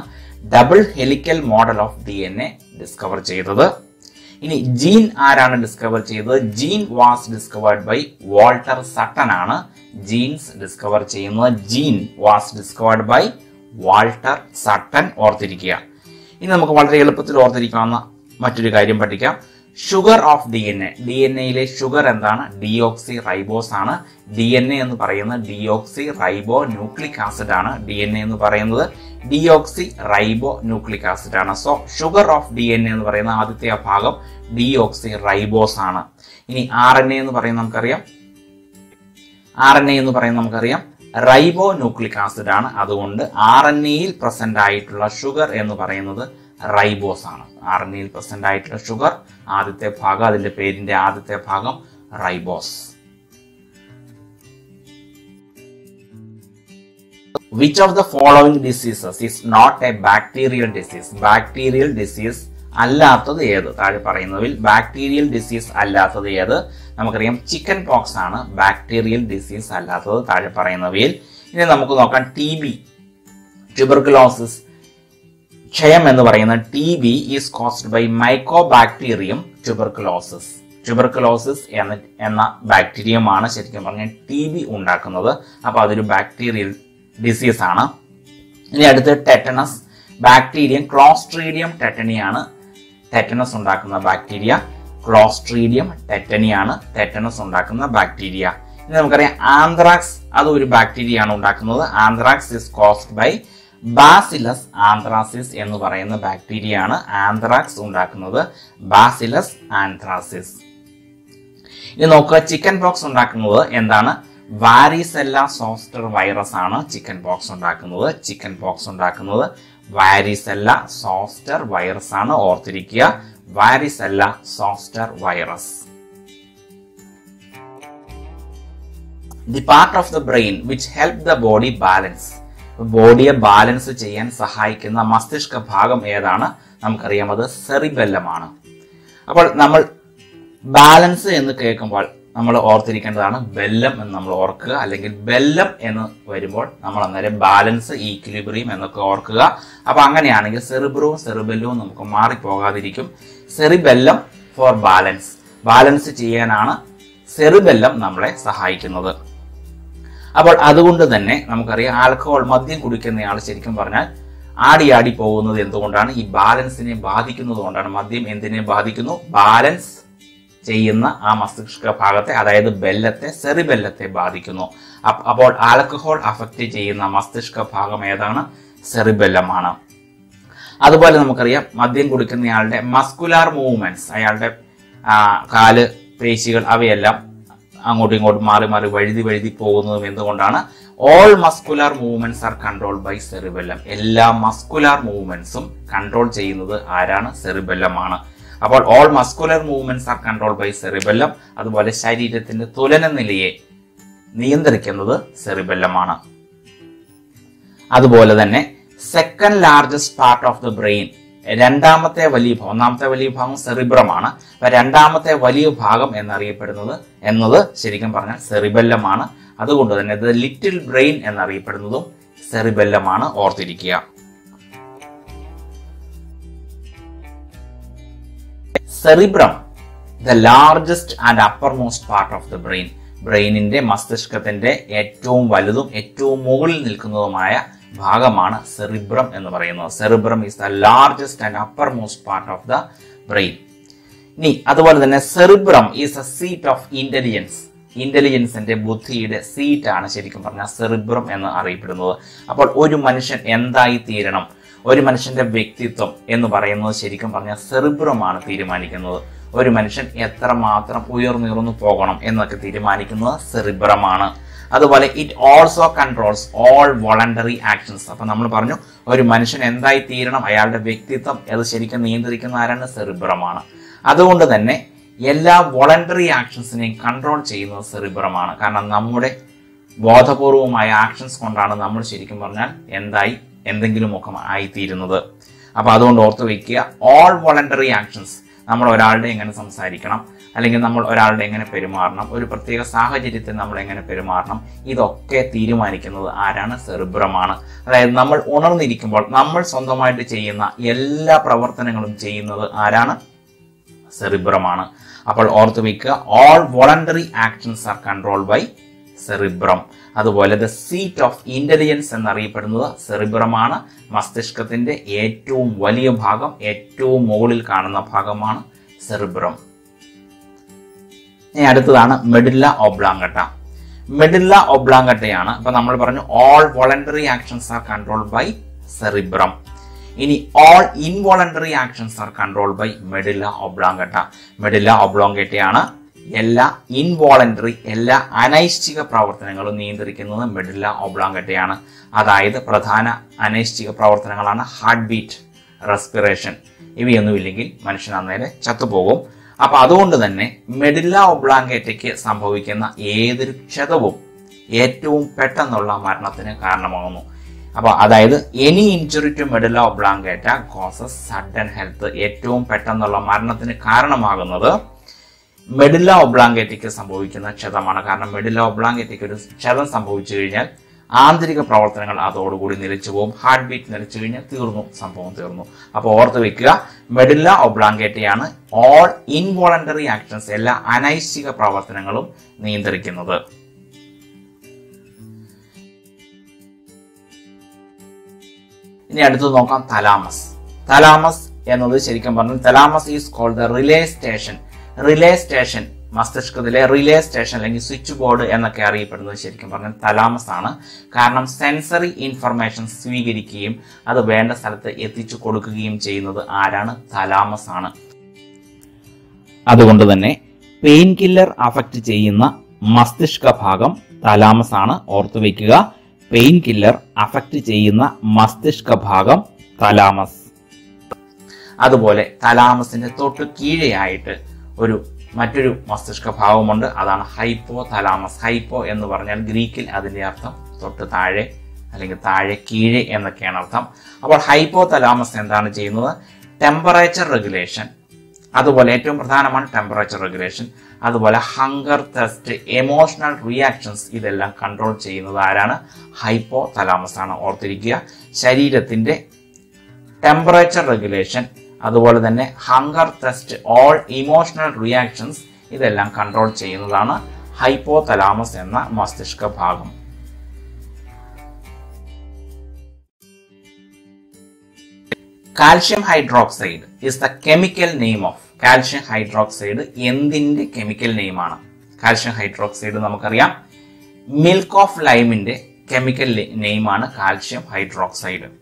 double helical model of D N A discover ചെയ്തത്. ഇനി gene ആരാണ് discover ചെയ്തത്? Gene was discovered by Walter Sutton ആണ്. Genes discover ചെയ്യുന്നത് gene was discovered by Walter Sutton ഓർത്തിരിക്കുക. ഇനി നമുക്ക് വളരെ എളുപ്പത്തിൽ ഓർത്തിരിക്കാവുന്ന മറ്റൊരു കാര്യം പഠിക്കാം. Sugar of D N A D N എയിലെ ഷുഗർ എന്താണ്? ഡിയോക്സി റൈബോസ് ആണ് ഡി എൻ എ എന്ന് പറയുന്നത് ഡിയോക്സി റൈബോ ന്യൂക്ലിക് ആസിഡ് ആണ് ഡി എൻ എ എന്ന് പറയുന്നത്. ഡിയോക്സി റൈബോ ന്യൂക്ലിക് ആസിഡ് ആണ് so sugar of D N എന്ന് പറയുന്ന ആദ്യത്തെ ആ ഭാഗം ഡിയോക്സി റൈബോസ് ആണ് ഇനി ആർ എൻ എ എന്ന് പറയുന്നത് നമുക്കറിയാം. ആർ എൻ എ എന്ന് പറയുന്നത് നമുക്കറിയാം. റൈബോ ന്യൂക്ലിക് ആസിഡ് ആണ്. അതുകൊണ്ട് ആർ എൻ എയിൽ പ്രസന്റ് ആയിട്ടുള്ള ഷുഗർ എന്ന് പറയുന്നത് റൈബോസ് ആണ് ആർ പ്രസന്റ് ആയിട്ടുള്ള ഷുഗർ ആദ്യത്തെ ഭാഗം അതിന്റെ പേരിന്റെ ആദ്യത്തെ ഭാഗം ribose. Which of the following diseases is not a bacterial disease bacterial disease അല്ലാത്തത് ഏത്? താഴെ പറയുന്നതിൽ ബാക്ടീരിയൽ ഡിസീസ് അല്ലാത്തത് ഏത്? നമുക്കറിയാം ചിക്കൻ പോക്സ് ആണ് ബാക്ടീരിയൽ ഡിസീസ് അല്ലാത്തത് താഴെ പറയുന്നവയിൽ. ഇനി നമുക്ക് നോക്കാം ടി ബി ട്യൂബർക്കുലോസിസ് ക്ഷയം എന്ന് പറയുന്ന T B is caused by mycobacterium tuberculosis tuberculosis എന്ന എന്ന ബാക്ടീരിയമാണ് ശരിക്കും പറഞ്ഞാൽ ടി ബി ഉണ്ടാക്കുന്നത്. അപ്പോൾ അതൊരു ബാക്ടീരിയൽ ഡിസീസ് ആണ്. ഇനി അടുത്ത് ടെറ്റനസ് ബാക്ടീരിയം ക്ലോസ്ട്രീഡിയം ടെറ്റനിയാണ് ടെറ്റനസ് ഉണ്ടാക്കുന്ന ബാക്ടീരിയ ക്ലോസ്ട്രീഡിയം ടെറ്റനിയാണ് ടെറ്റനസ് ഉണ്ടാക്കുന്ന ബാക്ടീരിയ ഇനി നമുക്കറിയാം ആന്ത്രാക്സ് അത് ഒരു ബാക്ടീരിയ ആണ് ഉണ്ടാക്കുന്നത്. Anthrax is caused by Bacillus anthracis എന്ന് പറയുന്ന ബാക്ടീരിയയാണ് ആന്ത്രാക്സ് ഉണ്ടാക്കുന്നത്. Bacillus anthracis. ഇനി നോക്കുക ചിക്കൻ ബോക്സ് ഉണ്ടാക്കുന്നത് എന്താണ്? വാരിസെല്ല സോഫ്റ്റർ വൈറസ് ആണ് ചിക്കൻ ബോക്സ് ഉണ്ടാക്കുന്നത്. ചിക്കൻ ബോക്സ് ഉണ്ടാക്കുന്നത് വാരിസെല്ല സോഫ്റ്റർ വൈറസ് ആണ്. ഓർത്തിരിക്കുക varicella zoster virus. The part of the brain which help the body balance ബോഡിയെ balance ചെയ്യാൻ സഹായിക്കുന്ന മസ്തിഷ്ക ഭാഗം ഏതാണ്? നമുക്കറിയാം അത് സെറിബെല്ലമാണ്. അപ്പോൾ നമ്മൾ ബാലൻസ് എന്ന് കേൾക്കുമ്പോൾ നമ്മൾ ഓർത്തിരിക്കേണ്ടതാണ് ബെല്ലം എന്ന് നമ്മൾ ഓർക്കുക. അല്ലെങ്കിൽ ബെല്ലം എന്ന് വരുമ്പോൾ നമ്മൾ അന്നേരം ബാലൻസ് ഈക്വിലിബ്രിയം എന്നൊക്കെ ഓർക്കുക. അപ്പോൾ അങ്ങനെയാണെങ്കിൽ സെറിബ്രവും സെറിബെല്ലവും നമുക്ക് മാറിപ്പോകാതിരിക്കും. സെറിബെല്ലം ഫോർ ബാലൻസ് ബാലൻസ് ചെയ്യാനാണ് സെറിബെല്ലം നമ്മളെ സഹായിക്കുന്നത്. അപ്പോൾ അതുകൊണ്ട് തന്നെ നമുക്കറിയാം ആൽക്കഹോൾ മദ്യം കുടിക്കുന്നയാൾ ശരിക്കും പറഞ്ഞാൽ ആടി ആടി പോകുന്നത് എന്തുകൊണ്ടാണ്? ഈ ബാലൻസിനെ ബാധിക്കുന്നത് കൊണ്ടാണ്. മദ്യം എന്തിനെ ബാധിക്കുന്നു? ബാലൻസ് ചെയ്യുന്ന ആ മസ്തിഷ്ക ഭാഗത്തെ അതായത് ബെല്ലത്തെ സെറിബെല്ലത്തെ ബാധിക്കുന്നു. അപ്പ- അപ്പോൾ ആൽക്കഹോൾ അഫക്റ്റ് ചെയ്യുന്ന മസ്തിഷ്ക ഭാഗം ഏതാണ്? സെറിബെല്ലമാണ്. അതുപോലെ നമുക്കറിയാം മദ്യം കുടിക്കുന്നയാളുടെ മസ്കുലാർ മൂവ്മെന്റ്സ് അയാളുടെ കാൽ പേശികൾ അവയെല്ലാം അങ്ങോട്ടും ഇങ്ങോട്ടും മാറി മാറി വഴുതി വഴുതി പോകുന്നതും എന്തുകൊണ്ടാണ്? All muscular movements are control by cerebellum എല്ലാ മസ്കുലാർ മൂവ്മെന്റ്സും കൺട്രോൾ ചെയ്യുന്നത് ആരാണ്? സെറിബെല്ലമാണ് അപ്പോൾ all muscular movements are control by cerebellum അതുപോലെ ശരീരത്തിന്റെ തുലന നിലയെ നിയന്ത്രിക്കുന്നത് സെറിബെല്ലമാണ് അതുപോലെ തന്നെ second largest part of the brain രണ്ടാമത്തെ വലിയ ഭാഗം ഒന്നാമത്തെ വലിയ ഭാഗം സെറിബ്രമാണ്. അപ്പൊ രണ്ടാമത്തെ വലിയ ഭാഗം എന്നറിയപ്പെടുന്നത് എന്നത് ശരിക്കും പറഞ്ഞാൽ സെറിബെല്ലമാണ്. അതുകൊണ്ട് തന്നെ ദ ലിറ്റിൽ ബ്രെയിൻ എന്നറിയപ്പെടുന്നതും സെറിബെല്ലമാണ്. ഓർത്തിരിക്കുക. Cerebrum the largest and uppermost part of the brain. ബ്രെയിനിന്റെ മസ്തിഷ്കത്തിന്റെ ഏറ്റവും വലുതും ഏറ്റവും മുകളിൽ നിൽക്കുന്നതുമായ ഭാഗമാണ് സെറിബ്രം എന്ന് പറയുന്നത്. Cerebrum is the largest and uppermost part of the brain ഇനി അതുപോലെ തന്നെ cerebrum is a seat of intelligence ഇന്റലിജൻസിന്റെ ബുദ്ധിയുടെ സീറ്റ് ആണ് ശരിക്കും പറഞ്ഞാൽ സെറിബ്രം എന്ന് അറിയപ്പെടുന്നത്. അപ്പോൾ ഒരു മനുഷ്യൻ എന്തായി തീരണം? ഒരു മനുഷ്യന്റെ വ്യക്തിത്വം എന്ന് പറയുന്നത് ശരിക്കും പറഞ്ഞാൽ സെറിബ്രമാണ് തീരുമാനിക്കുന്നത്. ഒരു മനുഷ്യൻ എത്ര മാത്രം ഉയർന്നുയർന്നു പോകണം എന്നൊക്കെ തീരുമാനിക്കുന്നത് സെറിബ്രമാണ്. അതുപോലെ it also controls all voluntary actions അപ്പൊ നമ്മൾ പറഞ്ഞു ഒരു മനുഷ്യൻ എന്തായി തീരണം? അയാളുടെ വ്യക്തിത്വം അത് ശരിക്കും നിയന്ത്രിക്കുന്ന ആരാണ്? സെറിബ്രമാണ്. അതുകൊണ്ട് തന്നെ എല്ലാ വോളണ്ടറി ആക്ഷൻസിനെയും കൺട്രോൾ ചെയ്യുന്നത് സെറിബ്രമാണ്. കാരണം നമ്മുടെ ബോധപൂർവമായ ആക്ഷൻസ് കൊണ്ടാണ് നമ്മൾ ശരിക്കും പറഞ്ഞാൽ എന്തായി എന്തെങ്കിലുമൊക്കെ ആയിത്തീരുന്നത്. അപ്പൊ അതുകൊണ്ട് ഓർത്ത് വെക്കുക ഓൾ വോളണ്ടറി ആക്ഷൻസ് നമ്മൾ ഒരാളുടെ എങ്ങനെ സംസാരിക്കണം? അല്ലെങ്കിൽ നമ്മൾ ഒരാളുടെ എങ്ങനെ പെരുമാറണം ഒരു പ്രത്യേക സാഹചര്യത്തിൽ നമ്മൾ എങ്ങനെ പെരുമാറണം ഇതൊക്കെ തീരുമാനിക്കുന്നത് ആരാണ്? സെറിബ്രമാണ്. അതായത് നമ്മൾ ഉണർന്നിരിക്കുമ്പോൾ നമ്മൾ സ്വന്തമായിട്ട് ചെയ്യുന്ന എല്ലാ പ്രവർത്തനങ്ങളും ചെയ്യുന്നത് ആരാണ്? സെറിബ്രമാണ്. അപ്പോൾ ഓർത്ത് വയ്ക്കുക all voluntary actions are control by cerebrum അതുപോലെ ദ സീറ്റ് ഓഫ് ഇന്റലിജൻസ് എന്നറിയപ്പെടുന്നത് സെറിബ്രമാണ് മസ്തിഷ്കത്തിന്റെ ഏറ്റവും വലിയ ഭാഗം ഏറ്റവും മുകളിൽ കാണുന്ന ഭാഗമാണ് സെറിബ്രം ഇനി അടുത്തതാണ് മെഡില്ല ഒബ്ലാങ്കട്ട. മെഡില്ല ഒബ്ലാങ്കട്ടയാണ് ഇപ്പൊ നമ്മൾ പറഞ്ഞു all voluntary actions are control by cerebrum ഇനി all involuntary actions are control by medulla oblongata. Medulla ഒബ്ലോങ്കട്ടയാണ് എല്ലാ ഇൻവോളണ്ടറി എല്ലാ അനൈശ്ചിക പ്രവർത്തനങ്ങളും നിയന്ത്രിക്കുന്നത് മെഡില്ല ഒബ്ലാങ്കട്ടയാണ്. അതായത് പ്രധാന അനൈശ്ചിക പ്രവർത്തനങ്ങളാണ് ഹാർട്ട് ബീറ്റ് റെസ്പിറേഷൻ ഇവയൊന്നുമില്ലെങ്കിൽ മനുഷ്യൻ അന്നേരം ചത്തുപോകും. അപ്പൊ അതുകൊണ്ട് തന്നെ മെഡില്ല ഒബ്ലാങ്കേറ്റയ്ക്ക് സംഭവിക്കുന്ന ഏതൊരു ക്ഷതവും ഏറ്റവും പെട്ടെന്നുള്ള മരണത്തിന് കാരണമാകുന്നു. അപ്പൊ അതായത് any injury to medulla oblongata causes sudden health ഏറ്റവും പെട്ടെന്നുള്ള മരണത്തിന് കാരണമാകുന്നത് മെഡില്ല ഒബ്ലാങ്കേറ്റയ്ക്ക് സംഭവിക്കുന്ന ക്ഷതമാണ്. കാരണം മെഡില്ല ഒബ്ലാങ്കേറ്റയ്ക്ക് ഒരു ക്ഷതം സംഭവിച്ചു കഴിഞ്ഞാൽ ആന്തരിക പ്രവർത്തനങ്ങൾ അതോടുകൂടി നിലച്ചു പോകും ഹാർട്ട് ബീറ്റ് നിലച്ചു കഴിഞ്ഞാൽ തീർന്നു. സംഭവം തീർന്നു. അപ്പോൾ ഓർത്ത് വെക്കുക മെഡില്ല ഒബ്ലാങ്കേറ്റയാണ് ഓൾ ഇൻവോളണ്ടറി ആക്ഷൻസ് എല്ലാ അനൈശ്ചിക പ്രവർത്തനങ്ങളും നിയന്ത്രിക്കുന്നത്. ഇനി അടുത്ത് നോക്കാം തലാമസ് തലാമസ് എന്നത് ശരിക്കും പറഞ്ഞാൽ thalamus is called the relay station relay station മസ്തിഷ്കത്തിലെ റിലേ സ്റ്റേഷൻ അല്ലെങ്കിൽ സ്വിച്ച് ബോർഡ് എന്നൊക്കെ അറിയപ്പെടുന്നത് ശരിക്കും പറഞ്ഞാൽ തലാമസ് ആണ് കാരണം സെൻസറി ഇൻഫർമേഷൻ സ്വീകരിക്കുകയും അത് വേണ്ട സ്ഥലത്ത് എത്തിച്ചു കൊടുക്കുകയും ചെയ്യുന്നത് ആരാണ്? തലാമസ് ആണ് അതുകൊണ്ട് തന്നെ പെയിൻ കില്ലർ അഫക്റ്റ് ചെയ്യുന്ന മസ്തിഷ്ക ഭാഗം തലാമസ് ആണ് ഓർത്തു വെക്കുക. പെയിൻ കില്ലർ അഫക്റ്റ് ചെയ്യുന്ന മസ്തിഷ്ക ഭാഗം തലാമസ്. അതുപോലെ തലാമസിന്റെ തൊട്ട് കീഴെയായിട്ട് ഒരു മറ്റൊരു മസ്തിഷ്ക ഭാവമുണ്ട്. അതാണ് ഹൈപ്പോ തലാമസ് ഹൈപ്പോ എന്ന് പറഞ്ഞാൽ ഗ്രീക്കിൽ അതിന്റെ അർത്ഥം തൊട്ട് താഴെ അല്ലെങ്കിൽ താഴെ കീഴ് എന്നൊക്കെയാണ് അർത്ഥം. അപ്പോൾ ഹൈപ്പോ തലാമസ് എന്താണ് ചെയ്യുന്നത്? ടെമ്പറേച്ചർ റെഗുലേഷൻ അതുപോലെ ഏറ്റവും പ്രധാനമാണ് ടെമ്പറേച്ചർ റെഗുലേഷൻ അതുപോലെ ഹങ്കർ തെസ്റ്റ് എമോഷണൽ റിയാക്ഷൻസ് ഇതെല്ലാം കൺട്രോൾ ചെയ്യുന്നത് ആരാണ്? ഹൈപ്പോ തലാമസ് ആണ്. ഓർത്തിരിക്കുക. ശരീരത്തിന്റെ ടെമ്പറേച്ചർ റെഗുലേഷൻ അതുപോലെ തന്നെ hunger thirst all emotional reactions ഇതെല്ലാം കൺട്രോൾ ചെയ്യുന്നതാണ് ഹൈപ്പോ തലാമസ് എന്ന മസ്തിഷ്ക ഭാഗം. Calcium hydroxide is the chemical name of calcium hydroxide എന്തിന്റെ കെമിക്കൽ നെയിമാണ് കാൽഷ്യം ഹൈഡ്രോക്സൈഡ് നമുക്കറിയാം. മിൽക്ക് ഓഫ് ലൈമിന്റെ കെമിക്കൽ നെയിമാണ് കാൽഷ്യം ഹൈഡ്രോക്സൈഡ്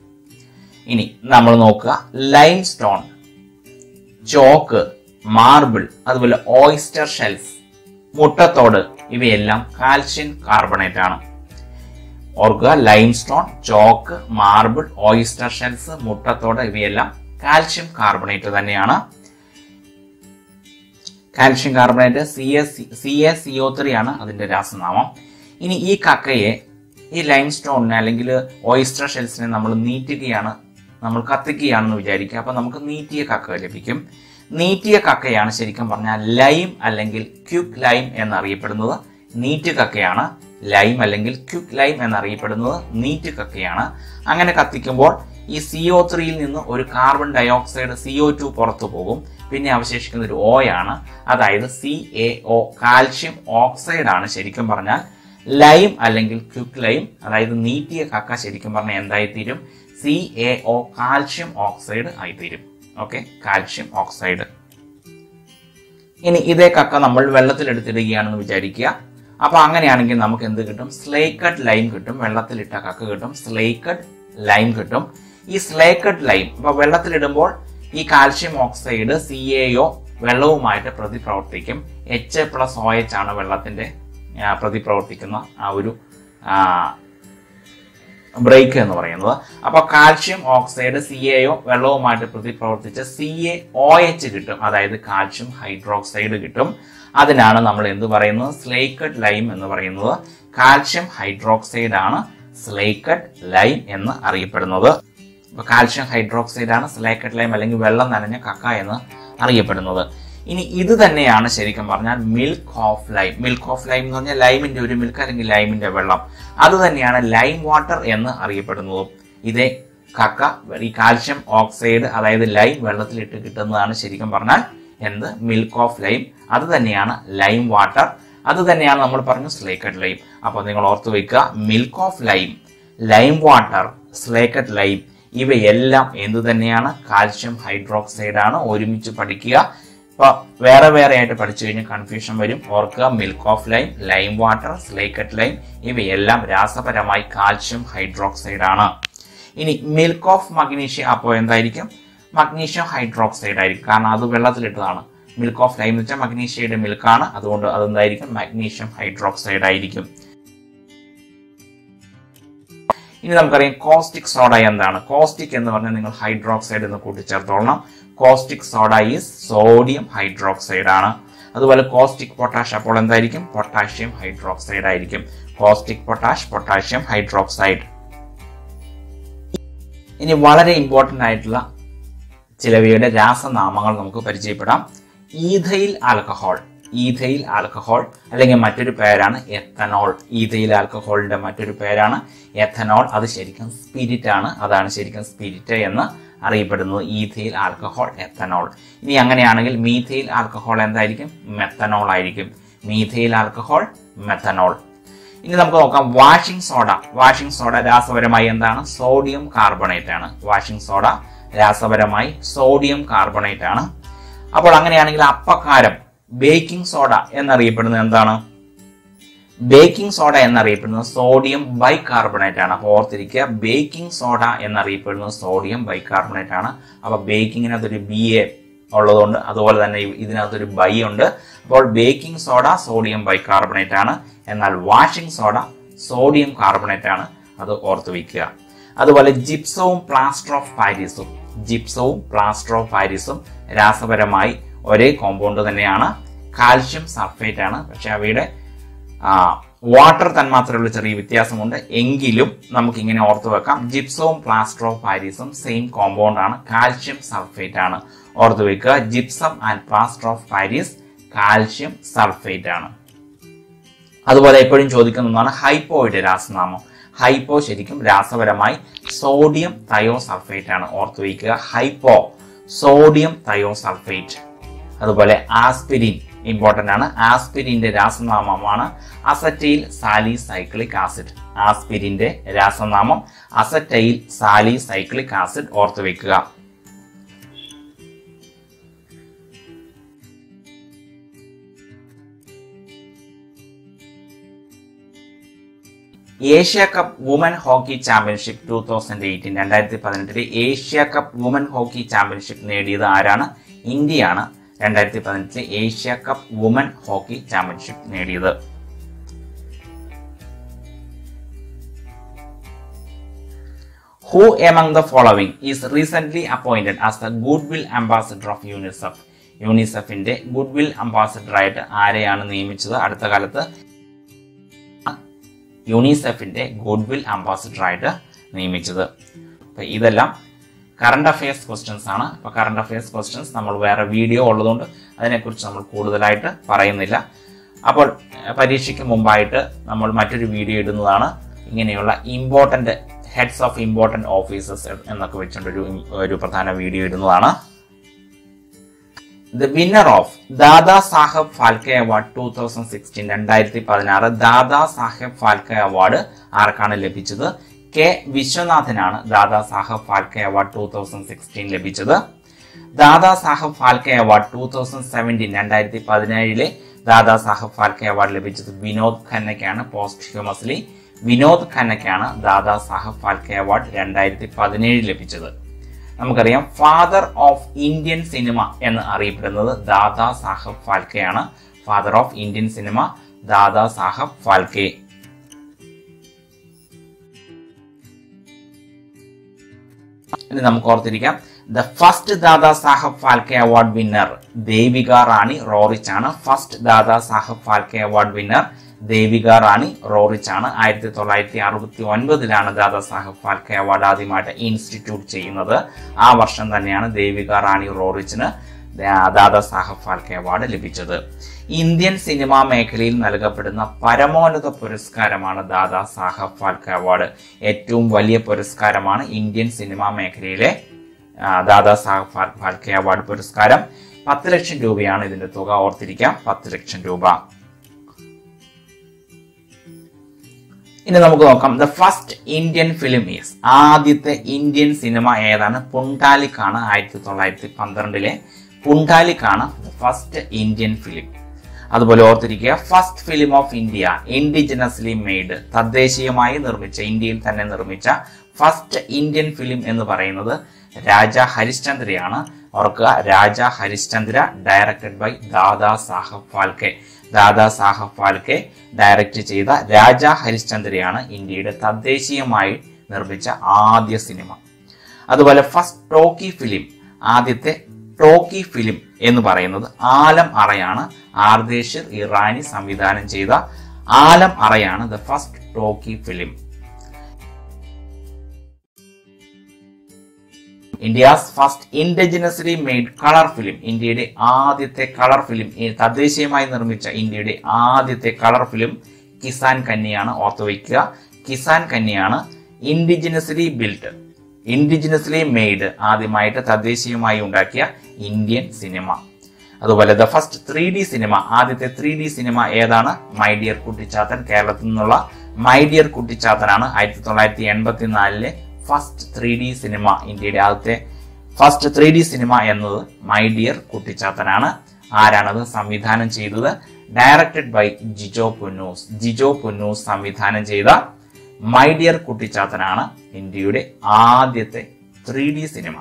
ഇനി നമ്മൾ നോക്കുക. ലൈം സ്റ്റോൺ ചോക്ക് മാർബിൾ അതുപോലെ ഓയിസ്റ്റർ ഷെൽഫ് മുട്ടത്തോട് ഇവയെല്ലാം കാൽഷ്യം കാർബണേറ്റ് ആണ്. ഓർക്കുക limestone chalk marble oyster shell മുട്ടത്തോട് ഇവയെല്ലാം കാൽഷ്യം കാർബണേറ്റ് തന്നെയാണ്. Calcium carbonate C S C A C O three ആണ് അതിന്റെ രാസനാമം. ഇനി ഈ കക്കയെ ഈ ലൈം സ്റ്റോണിനെ അല്ലെങ്കിൽ ഓയിസ്റ്റർ ഷെൽസിനെ നമ്മൾ നീറ്റുകയാണ് നമ്മൾ കത്തിക്കുകയാണെന്ന് വിചാരിക്കുക. അപ്പോൾ നമുക്ക് നീറ്റിയ കക്ക ലഭിക്കും. നീറ്റിയ കക്കയാണ് ശരിക്കും പറഞ്ഞാൽ ലൈം അല്ലെങ്കിൽ ക്യുക്ക് ലൈം എന്നറിയപ്പെടുന്നത്. നീറ്റ് കക്കയാണ് ലൈം അല്ലെങ്കിൽ ക്യുക്ക് ലൈം എന്നറിയപ്പെടുന്നത്. നീറ്റ് കക്കയാണ്. അങ്ങനെ കത്തിക്കുമ്പോൾ ഈ സി ഒ ത്രീയിൽ നിന്ന് ഒരു carbon dioxide C O two പുറത്തു പോകും. പിന്നെ അവശേഷിക്കുന്ന ഒരു ഓ ആണ്. അതായത് C A O calcium oxide ആണ് ശരിക്കും പറഞ്ഞാൽ ലൈം അല്ലെങ്കിൽ ക്യുക്ക് ലൈം. അതായത് നീറ്റിയ കക്ക ശരിക്കും പറഞ്ഞാൽ എന്തായിത്തീരും? C A O calcium oxide ആയിത്തീരും. ഓക്കെ കാൽഷ്യം ഓക്സൈഡ് ഇനി ഇതേ കക്ക നമ്മൾ വെള്ളത്തിൽ എടുത്തിടുകയാണെന്ന് വിചാരിക്കുക. അപ്പൊ അങ്ങനെയാണെങ്കിൽ നമുക്ക് എന്ത് കിട്ടും? സ്ലേക്കഡ് ലൈം കിട്ടും. വെള്ളത്തിലിട്ട കക്ക കിട്ടും. സ്ലേക്കഡ് ലൈം കിട്ടും. ഈ സ്ലേക്കഡ് ലൈം ഇപ്പൊ വെള്ളത്തിലിടുമ്പോൾ ഈ കാൽഷ്യം ഓക്സൈഡ് സി എയോ വെള്ളവുമായിട്ട് പ്രതിപ്രവർത്തിക്കും. എച്ച് പ്ലസ് ഒ എച്ച് ആണ് വെള്ളത്തിന്റെ പ്രതിപ്രവർത്തിക്കുന്ന ആ ഒരു ബ്രേക്ക് എന്ന് പറയുന്നത്. അപ്പോൾ കാൽഷ്യം ഓക്സൈഡ് സി എയോ വെള്ളവുമായിട്ട് പ്രതിപ്രവർത്തിച്ച് സി എ ഒ എച്ച് കിട്ടും. അതായത് കാൽഷ്യം ഹൈഡ്രോക്സൈഡ് കിട്ടും. അതിനാണ് നമ്മൾ എന്ത് പറയുന്നത്? സ്ലേക്കഡ് ലൈം എന്ന് പറയുന്നത്. കാൽഷ്യം ഹൈഡ്രോക്സൈഡ് ആണ് സ്ലേക്കഡ് ലൈം എന്ന് അറിയപ്പെടുന്നത്. അപ്പോൾ കാൽഷ്യം ഹൈഡ്രോക്സൈഡ് ആണ് സ്ലേക്കഡ് ലൈം അല്ലെങ്കിൽ വെള്ളം നനഞ്ഞ കക്ക എന്ന് അറിയപ്പെടുന്നത്. ഇനി ഇത് തന്നെയാണ് ശരിക്കും പറഞ്ഞാൽ milk of lime milk of lime എന്ന് പറഞ്ഞാൽ ലൈമിന്റെ ഒരു മിൽക്ക് അല്ലെങ്കിൽ ലൈമിന്റെ വെള്ളം. അത് തന്നെയാണ് ലൈം വാട്ടർ എന്ന് അറിയപ്പെടുന്നതും. ഇതേ കക്ക ഈ കാൽഷ്യം ഓക്സൈഡ് അതായത് ലൈം വെള്ളത്തിലിട്ട് കിട്ടുന്നതാണ് ശരിക്കും പറഞ്ഞാൽ എന്ത്? മിൽക്ക് ഓഫ് ലൈം അത് തന്നെയാണ് ലൈം വാട്ടർ അത് തന്നെയാണ് നമ്മൾ പറഞ്ഞു സ്ലേക്കഡ് ലൈം അപ്പോൾ നിങ്ങൾ ഓർത്തു വയ്ക്കുക milk of lime lime water slaked lime ഇവയെല്ലാം എന്തു തന്നെയാണ്? കാൽഷ്യം ഹൈഡ്രോക്സൈഡ് ആണ് ഒരുമിച്ച് പഠിക്കുക. ഇപ്പൊ വേറെ വേറെ ആയിട്ട് പഠിച്ചു കഴിഞ്ഞാൽ കൺഫ്യൂഷൻ വരും. ഓർക്കുക milk of lime lime water slaked lime ഇവയെല്ലാം രാസപരമായി കാൽഷ്യം ഹൈഡ്രോക്സൈഡ് ആണ്. ഇനി മിൽക്ക് ഓഫ് മഗ്നീഷ്യം അപ്പോൾ എന്തായിരിക്കും? മഗ്നീഷ്യം ഹൈഡ്രോക്സൈഡ് ആയിരിക്കും. കാരണം അത് വെള്ളത്തിലിട്ടതാണ്. മിൽക്ക് ഓഫ് ലൈം എന്ന് വെച്ചാൽ മഗ്നീഷ്യയുടെ മിൽക്കാണ് അതുകൊണ്ട് അതെന്തായിരിക്കും? മഗ്നീഷ്യം ഹൈഡ്രോക്സൈഡ് ആയിരിക്കും. ഇനി നമുക്കറിയാം കോസ്റ്റിക് സോഡ എന്താണ്? കോസ്റ്റിക് എന്ന് പറഞ്ഞാൽ നിങ്ങൾ ഹൈഡ്രോക്സൈഡ് എന്ന് കൂട്ടിച്ചേർത്തോളണം. Caustic soda is sodium hydroxide ആണ്. അതുപോലെ കോസ്റ്റിക് പൊട്ടാഷ് അപ്പോൾ എന്തായിരിക്കും? പൊട്ടാഷ്യം ഹൈഡ്രോക്സൈഡ് ആയിരിക്കും. കോസ്റ്റിക് പൊട്ടാഷ് പൊട്ടാഷ്യം ഹൈഡ്രോക്സൈഡ് ഇനി വളരെ ഇമ്പോർട്ടന്റ് ആയിട്ടുള്ള ചിലവയുടെ രാസനാമങ്ങൾ നമുക്ക് പരിചയപ്പെടാം. ഈഥയിൽ ആൽക്കഹോൾ ഈഥയിൽ ആൽക്കഹോൾ അല്ലെങ്കിൽ മറ്റൊരു പേരാണ് എത്തനോൾ ഈഥയിൽ ആൽക്കഹോളിന്റെ മറ്റൊരു പേരാണ് എഥനോൾ അത് ശരിക്കും സ്പിരിറ്റ് ആണ്. അതാണ് ശരിക്കും സ്പിരിറ്റ് എന്ന് അറിയപ്പെടുന്നത് ഈഥൈൽ ആൽക്കഹോൾ എത്തനോൾ. ഇനി അങ്ങനെയാണെങ്കിൽ മീഥൈൽ ആൽക്കഹോൾ എന്തായിരിക്കും? മെത്തനോൾ ആയിരിക്കും. Methyl alcohol methanol. ഇനി നമുക്ക് നോക്കാം. Washing soda. വാഷിംഗ് സോഡ രാസപരമായി എന്താണ്? സോഡിയം കാർബണേറ്റ് ആണ്. വാഷിംഗ് സോഡ രാസപരമായി സോഡിയം കാർബണേറ്റ് ആണ്. അപ്പോൾ അങ്ങനെയാണെങ്കിൽ അപ്പക്കാരം ബേക്കിംഗ് സോഡ എന്നറിയപ്പെടുന്നത് എന്താണ്? ബേക്കിംഗ് സോഡ എന്നറിയപ്പെടുന്നത് സോഡിയം ബൈകാർബണേറ്റ് ആണ്. അപ്പോൾ ഓർത്തിരിക്കുക ബേക്കിംഗ് സോഡ എന്നറിയപ്പെടുന്നത് സോഡിയം ബൈകാർബണേറ്റ് ആണ്. അപ്പോൾ ബേക്കിങ്ങിനകത്തൊരു ബി എ ഉള്ളതുകൊണ്ട് അതുപോലെ തന്നെ ഇതിനകത്തൊരു ബൈ ഉണ്ട്. അപ്പോൾ ബേക്കിംഗ് സോഡ സോഡിയം ബൈകാർബണേറ്റ് ആണ്. എന്നാൽ വാഷിംഗ് സോഡ സോഡിയം കാർബണേറ്റ് ആണ്. അത് ഓർത്ത് വയ്ക്കുക അതുപോലെ ജിപ്സവും പ്ലാസ്റ്റർ ഓഫ് പാരീസും ജിപ്സവും പ്ലാസ്റ്റർ ഓഫ് പാരീസും രാസപരമായി ഒരേ കോമ്പൗണ്ട് തന്നെയാണ്. കാൽഷ്യം സൾഫേറ്റ് ആണ്. പക്ഷെ അവയുടെ വാട്ടർ തന്മാത്രയുള്ള ചെറിയ വ്യത്യാസമുണ്ട്. എങ്കിലും നമുക്ക് ഇങ്ങനെ ഓർത്തു വെക്കാം. ജിപ്സവും പ്ലാസ്റ്റർ ഓഫ് പാരീസും സെയിം കോമ്പൗണ്ട് ആണ്. കാൽഷ്യം സൾഫേറ്റ് ആണ്. ഓർത്തു വെക്കുക. Gypsum and plaster of Paris calcium sulphate ആണ്. അതുപോലെ എപ്പോഴും ചോദിക്കുന്ന ഒന്നാണ് ഹൈപ്പോയുടെ രാസനാമം. ഹൈപ്പോ ശരിക്കും രാസപരമായി സോഡിയം തയോ സൾഫേറ്റ് ആണ്. ഓർത്തു വയ്ക്കുക ഹൈപ്പോ സോഡിയം തയോ സൾഫേറ്റ് അതുപോലെ ആസ്പിരിൻ ഇമ്പോർട്ടന്റ് ആണ്. ആസ്പിരിന്റെ രാസനാമമാണ് അസറ്റൈൽ സാലി സൈക്ലിക് ആസിഡ് ആസ്പിരിന്റെ രാസനാമം അസറ്റൈൽ സാലി സൈക്ലിക് ആസിഡ് ഓർത്തു വയ്ക്കുക Asia Cup woman hockey championship two thousand eighteen രണ്ടായിരത്തി പതിനെട്ടിലെ Asia Cup woman hockey championship നേടിയത് ആരാണ്? ഇന്ത്യയാണ്. രണ്ടായിരത്തി പതിനെട്ടിലെ Asia Cup woman hockey championship നേടിയത്. Among the following is recent appointed as the goodwill ambassador of UNICEF യൂണിസെഫിന്റെ goodwill ambassador ആരെയാണ് നിയമിച്ചത്? അടുത്ത കാലത്ത് യൂണിസെഫിന്റെ ഗുഡ് വിൽ അംബാസിഡർ നിയമിച്ചത്. അപ്പൊ ഇതെല്ലാം കറണ്ട് അഫയേഴ്സ് ക്വസ്റ്റ്യൻസ് ആണ്. അപ്പോൾ കറണ്ട് അഫയേഴ്സ് ക്വസ്റ്റ്യൻസ് നമ്മൾ വേറെ വീഡിയോ ഉള്ളതുകൊണ്ട് അതിനെക്കുറിച്ച് നമ്മൾ കൂടുതലായിട്ട് പറയുന്നില്ല. അപ്പോൾ പരീക്ഷയ്ക്ക് മുമ്പായിട്ട് നമ്മൾ മറ്റൊരു വീഡിയോ ഇടുന്നതാണ്. ഇങ്ങനെയുള്ള important heads of important offices എന്നൊക്കെ വെച്ചുകൊണ്ടൊരു ഒരു പ്രധാന വീഡിയോ ഇടുന്നതാണ്. The winner of Dada Saheb Phalke award two thousand sixteen രണ്ടായിരത്തി പതിനാറ് ദാദാ സാഹേബ് ഫാൽക്കെ അവാർഡ് ആർക്കാണ് ലഭിച്ചത്? K വിശ്വനാഥനാണ് Dada Saheb Phalke award two thousand sixteen ലഭിച്ചത്. Dada Saheb Phalke award two thousand seventeen രണ്ടായിരത്തി പതിനേഴിലെ ദാദാ സാഹബ് ഫാൽക്കെ അവാർഡ് ലഭിച്ചത് വിനോദ് ഖന്നയ്ക്കാണ് പോസ്റ്റ് ഹ്യൂമസ്ലി വിനോദ് ഖന്നയ്ക്കാണ് ദാദാ സാഹബ് ഫാൽക്കെ അവാർഡ് രണ്ടായിരത്തി പതിനേഴിൽ ലഭിച്ചത്. നമുക്കറിയാം ഫാദർ ഓഫ് ഇന്ത്യൻ സിനിമ എന്ന് അറിയപ്പെടുന്നത് Dada Saheb ഫാൽക്കെയാണ്. Father of Indian cinema Dada Saheb Phalke. ഇനി നമുക്ക് ഓർത്തിരിക്കാം the first Dada Saheb Phalke award winner Devika Rani Roerich ആണ് first Dada Saheb Phalke award winner Devika Rani Roerich ആണ് ആയിരത്തി തൊള്ളായിരത്തി അറുപത്തി ഒൻപതിലാണ് ദാദാ ഫാൽക്കെ അവാർഡ് ആദ്യമായിട്ട് ഇൻസ്റ്റിറ്റ്യൂട്ട് ചെയ്യുന്നത്. ആ വർഷം തന്നെയാണ് ദേവിക റാണി റോറിച്ചിന് ദാദാ സാഹബ് ഫാൽക്കെ അവാർഡ് ലഭിച്ചത്. ഇന്ത്യൻ സിനിമാ മേഖലയിൽ നൽകപ്പെടുന്ന പരമോന്നത പുരസ്കാരമാണ് ദാദാ സാഹബ് ഫാൽക്കെ അവാർഡ്. ഏറ്റവും വലിയ പുരസ്കാരമാണ് ഇന്ത്യൻ സിനിമാ മേഖലയിലെ ദാദാ സാഹബ് ഫാൽക്കെ അവാർഡ് പുരസ്കാരം. പത്ത് ലക്ഷം രൂപയാണ് ഇതിന്റെ തുക ഓർത്തിരിക്കാം. പത്ത് ലക്ഷം രൂപ. ഇനി നമുക്ക് നോക്കാം. The first Indian film is ആദ്യത്തെ ഇന്ത്യൻ സിനിമ ഏതാണ്? പുണ്ടാലിക്കാണ് ആയിരത്തി തൊള്ളായിരത്തി പന്ത്രണ്ടിലെ പുണ്ടാലിക്കാണ് ഫസ്റ്റ് ഇന്ത്യൻ ഫിലിം അതുപോലെ ഓർത്തിരിക്കുക first film of India indigenously made തദ്ദേശീയമായി നിർമ്മിച്ച ഇന്ത്യയിൽ തന്നെ നിർമ്മിച്ച ഫസ്റ്റ് ഇന്ത്യൻ ഫിലിം എന്ന് പറയുന്നത് രാജ ഹരിശ്ചന്ദ്രയാണ്. ഓർക്കുക Raja Harishchandra directed by Dada Saheb Phalke. Dada Saheb Phalke direct ചെയ്ത രാജ ഹരിശ്ചന്ദ്രയാണ് ഇന്ത്യയുടെ തദ്ദേശീയമായി നിർമ്മിച്ച ആദ്യ സിനിമ. അതുപോലെ ഫസ്റ്റ് ടോക്കി ഫിലിം ആദ്യത്തെ ടോക്കി ഫിലിം എന്ന് പറയുന്നത് ആലം അറയാണ്. ആർദേശിർ ഇറാനി സംവിധാനം ചെയ്ത Alam അറയാണ് the first talkie film. India's first indigenously made colour film ഇന്ത്യയുടെ ആദ്യത്തെ കളർ ഫിലിം തദ്ദേശീയമായി നിർമ്മിച്ച ഇന്ത്യയുടെ ആദ്യത്തെ കളർ ഫിലിം കിസാൻ കന്യയാണ് ഓർത്തു വയ്ക്കുക. കിസാൻ കന്യയാണ് ഇൻഡിജിനസ്ലി ബിൽഡ് ഇൻഡിജിനസ്ലി മെയ്ഡ് ആദ്യമായിട്ട് തദ്ദേശീയമായി ഉണ്ടാക്കിയ ഇന്ത്യൻ സിനിമ അതുപോലെ the first three D cinema ആദ്യത്തെ ത്രീ ഡി സിനിമ ഏതാണ്? മൈ ഡിയർ കുട്ടിച്ചാത്തൻ കേരളത്തിൽ നിന്നുള്ള മൈ ഡിയർ കുട്ടിച്ചാത്തനാണ്. ആയിരത്തി തൊള്ളായിരത്തി എൺപത്തി നാലിലെ ഫസ്റ്റ് ത്രീ ഡി സിനിമ ഇന്ത്യയുടെ ആദ്യത്തെ ഫസ്റ്റ് ത്രീ ഡി സിനിമ എന്നത് മൈ ഡിയർ കുട്ടിച്ചാത്തനാണ്. ആരാണത്? സംവിധാനം ചെയ്തത് ഡയറക്റ്റഡ് ബൈ ജിജോ പുന്നൂസ്. ജിജോ പുന്നൂസ് സംവിധാനം ചെയ്ത മൈ ഡിയർ കുട്ടിച്ചാത്തനാണ് ഇന്ത്യയുടെ ആദ്യത്തെ ത്രീ ഡി സിനിമ.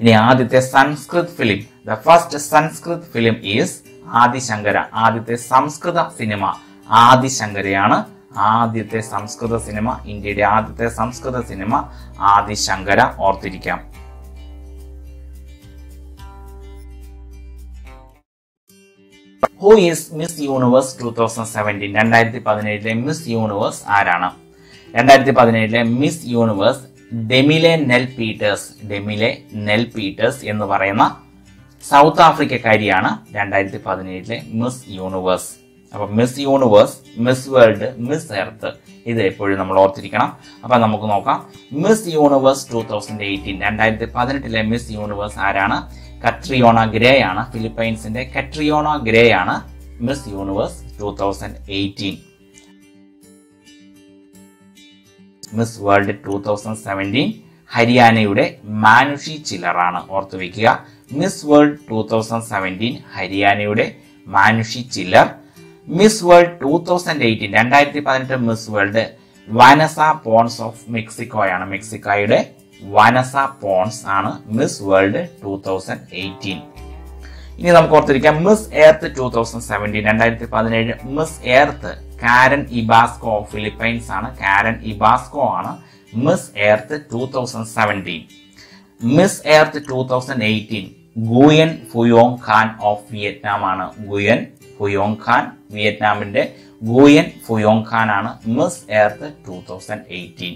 ഇനി ആദ്യത്തെ Sanskrit film the first Sanskrit film is Adishankara. ആദ്യത്തെ സംസ്കൃത സിനിമ ആദിശങ്കരയാണ്. ആദ്യത്തെ സംസ്കൃത സിനിമ ഇന്ത്യയുടെ ആദ്യത്തെ സംസ്കൃത cinema Adishankara. ഓർത്തിരിക്കാം. Who is Miss Universe two thousand seventeen രണ്ടായിരത്തി പതിനേഴിലെ മിസ് യൂണിവേഴ്സ് ആരാണ്? രണ്ടായിരത്തി പതിനേഴിലെ മിസ് യൂണിവേഴ്സ് ഡെമിലെ നെൽ പീറ്റേഴ്സ് ഡെമിലെ നെൽ പീറ്റേഴ്സ് എന്ന് പറയുന്ന സൗത്ത് ആഫ്രിക്കക്കാരിയാണ് രണ്ടായിരത്തി പതിനേഴിലെ മിസ് യൂണിവേഴ്സ് അപ്പൊ Miss Universe Miss World Miss Earth ഇത് എപ്പോഴും നമ്മൾ ഓർത്തിരിക്കണം. അപ്പൊ നമുക്ക് നോക്കാം. Miss Universe two thousand eighteen രണ്ടായിരത്തി പതിനെട്ടിലെ മിസ് യൂണിവേഴ്സ് ആരാണ്? കട്രിയോണ ഗ്രേ ആണ്. ഫിലിപ്പൈൻസിന്റെ കട്രിയോണ ഗ്രേ ആണ് Miss Universe two thousand eighteen Miss World two thousand seventeen ഹരിയാനയുടെ Manushi ചിലറാണ് ഓർത്തു വയ്ക്കുക Miss World two thousand seventeen ഹരിയാനയുടെ Manushi Chhillar Miss World two thousand eighteen രണ്ടായിരത്തി പതിനെട്ട് Miss World Vanessa Ponce of മെക്സിക്കോയാണ് മെക്സിക്കോയുടെ Vanessa Ponce ആണ് Miss World two thousand eighteen ഇനി നമുക്ക് ഓർത്തിരിക്കാം Miss Earth two thousand seventeen രണ്ടായിരത്തി പതിനേഴ് Miss Earth Karen Ibasco Philippines ആണ്. Karen Ibasco ആണ് Miss Earth two thousand seventeen Miss Earth two thousand eighteen Nguyen Phuong Khanh of Vietnam ആണ്. Nguyen Phuong Khanh വിയറ്റ്നാമിന്റെ Nguyen Phuong Khanh ആണ് Miss Earth two thousand eighteen.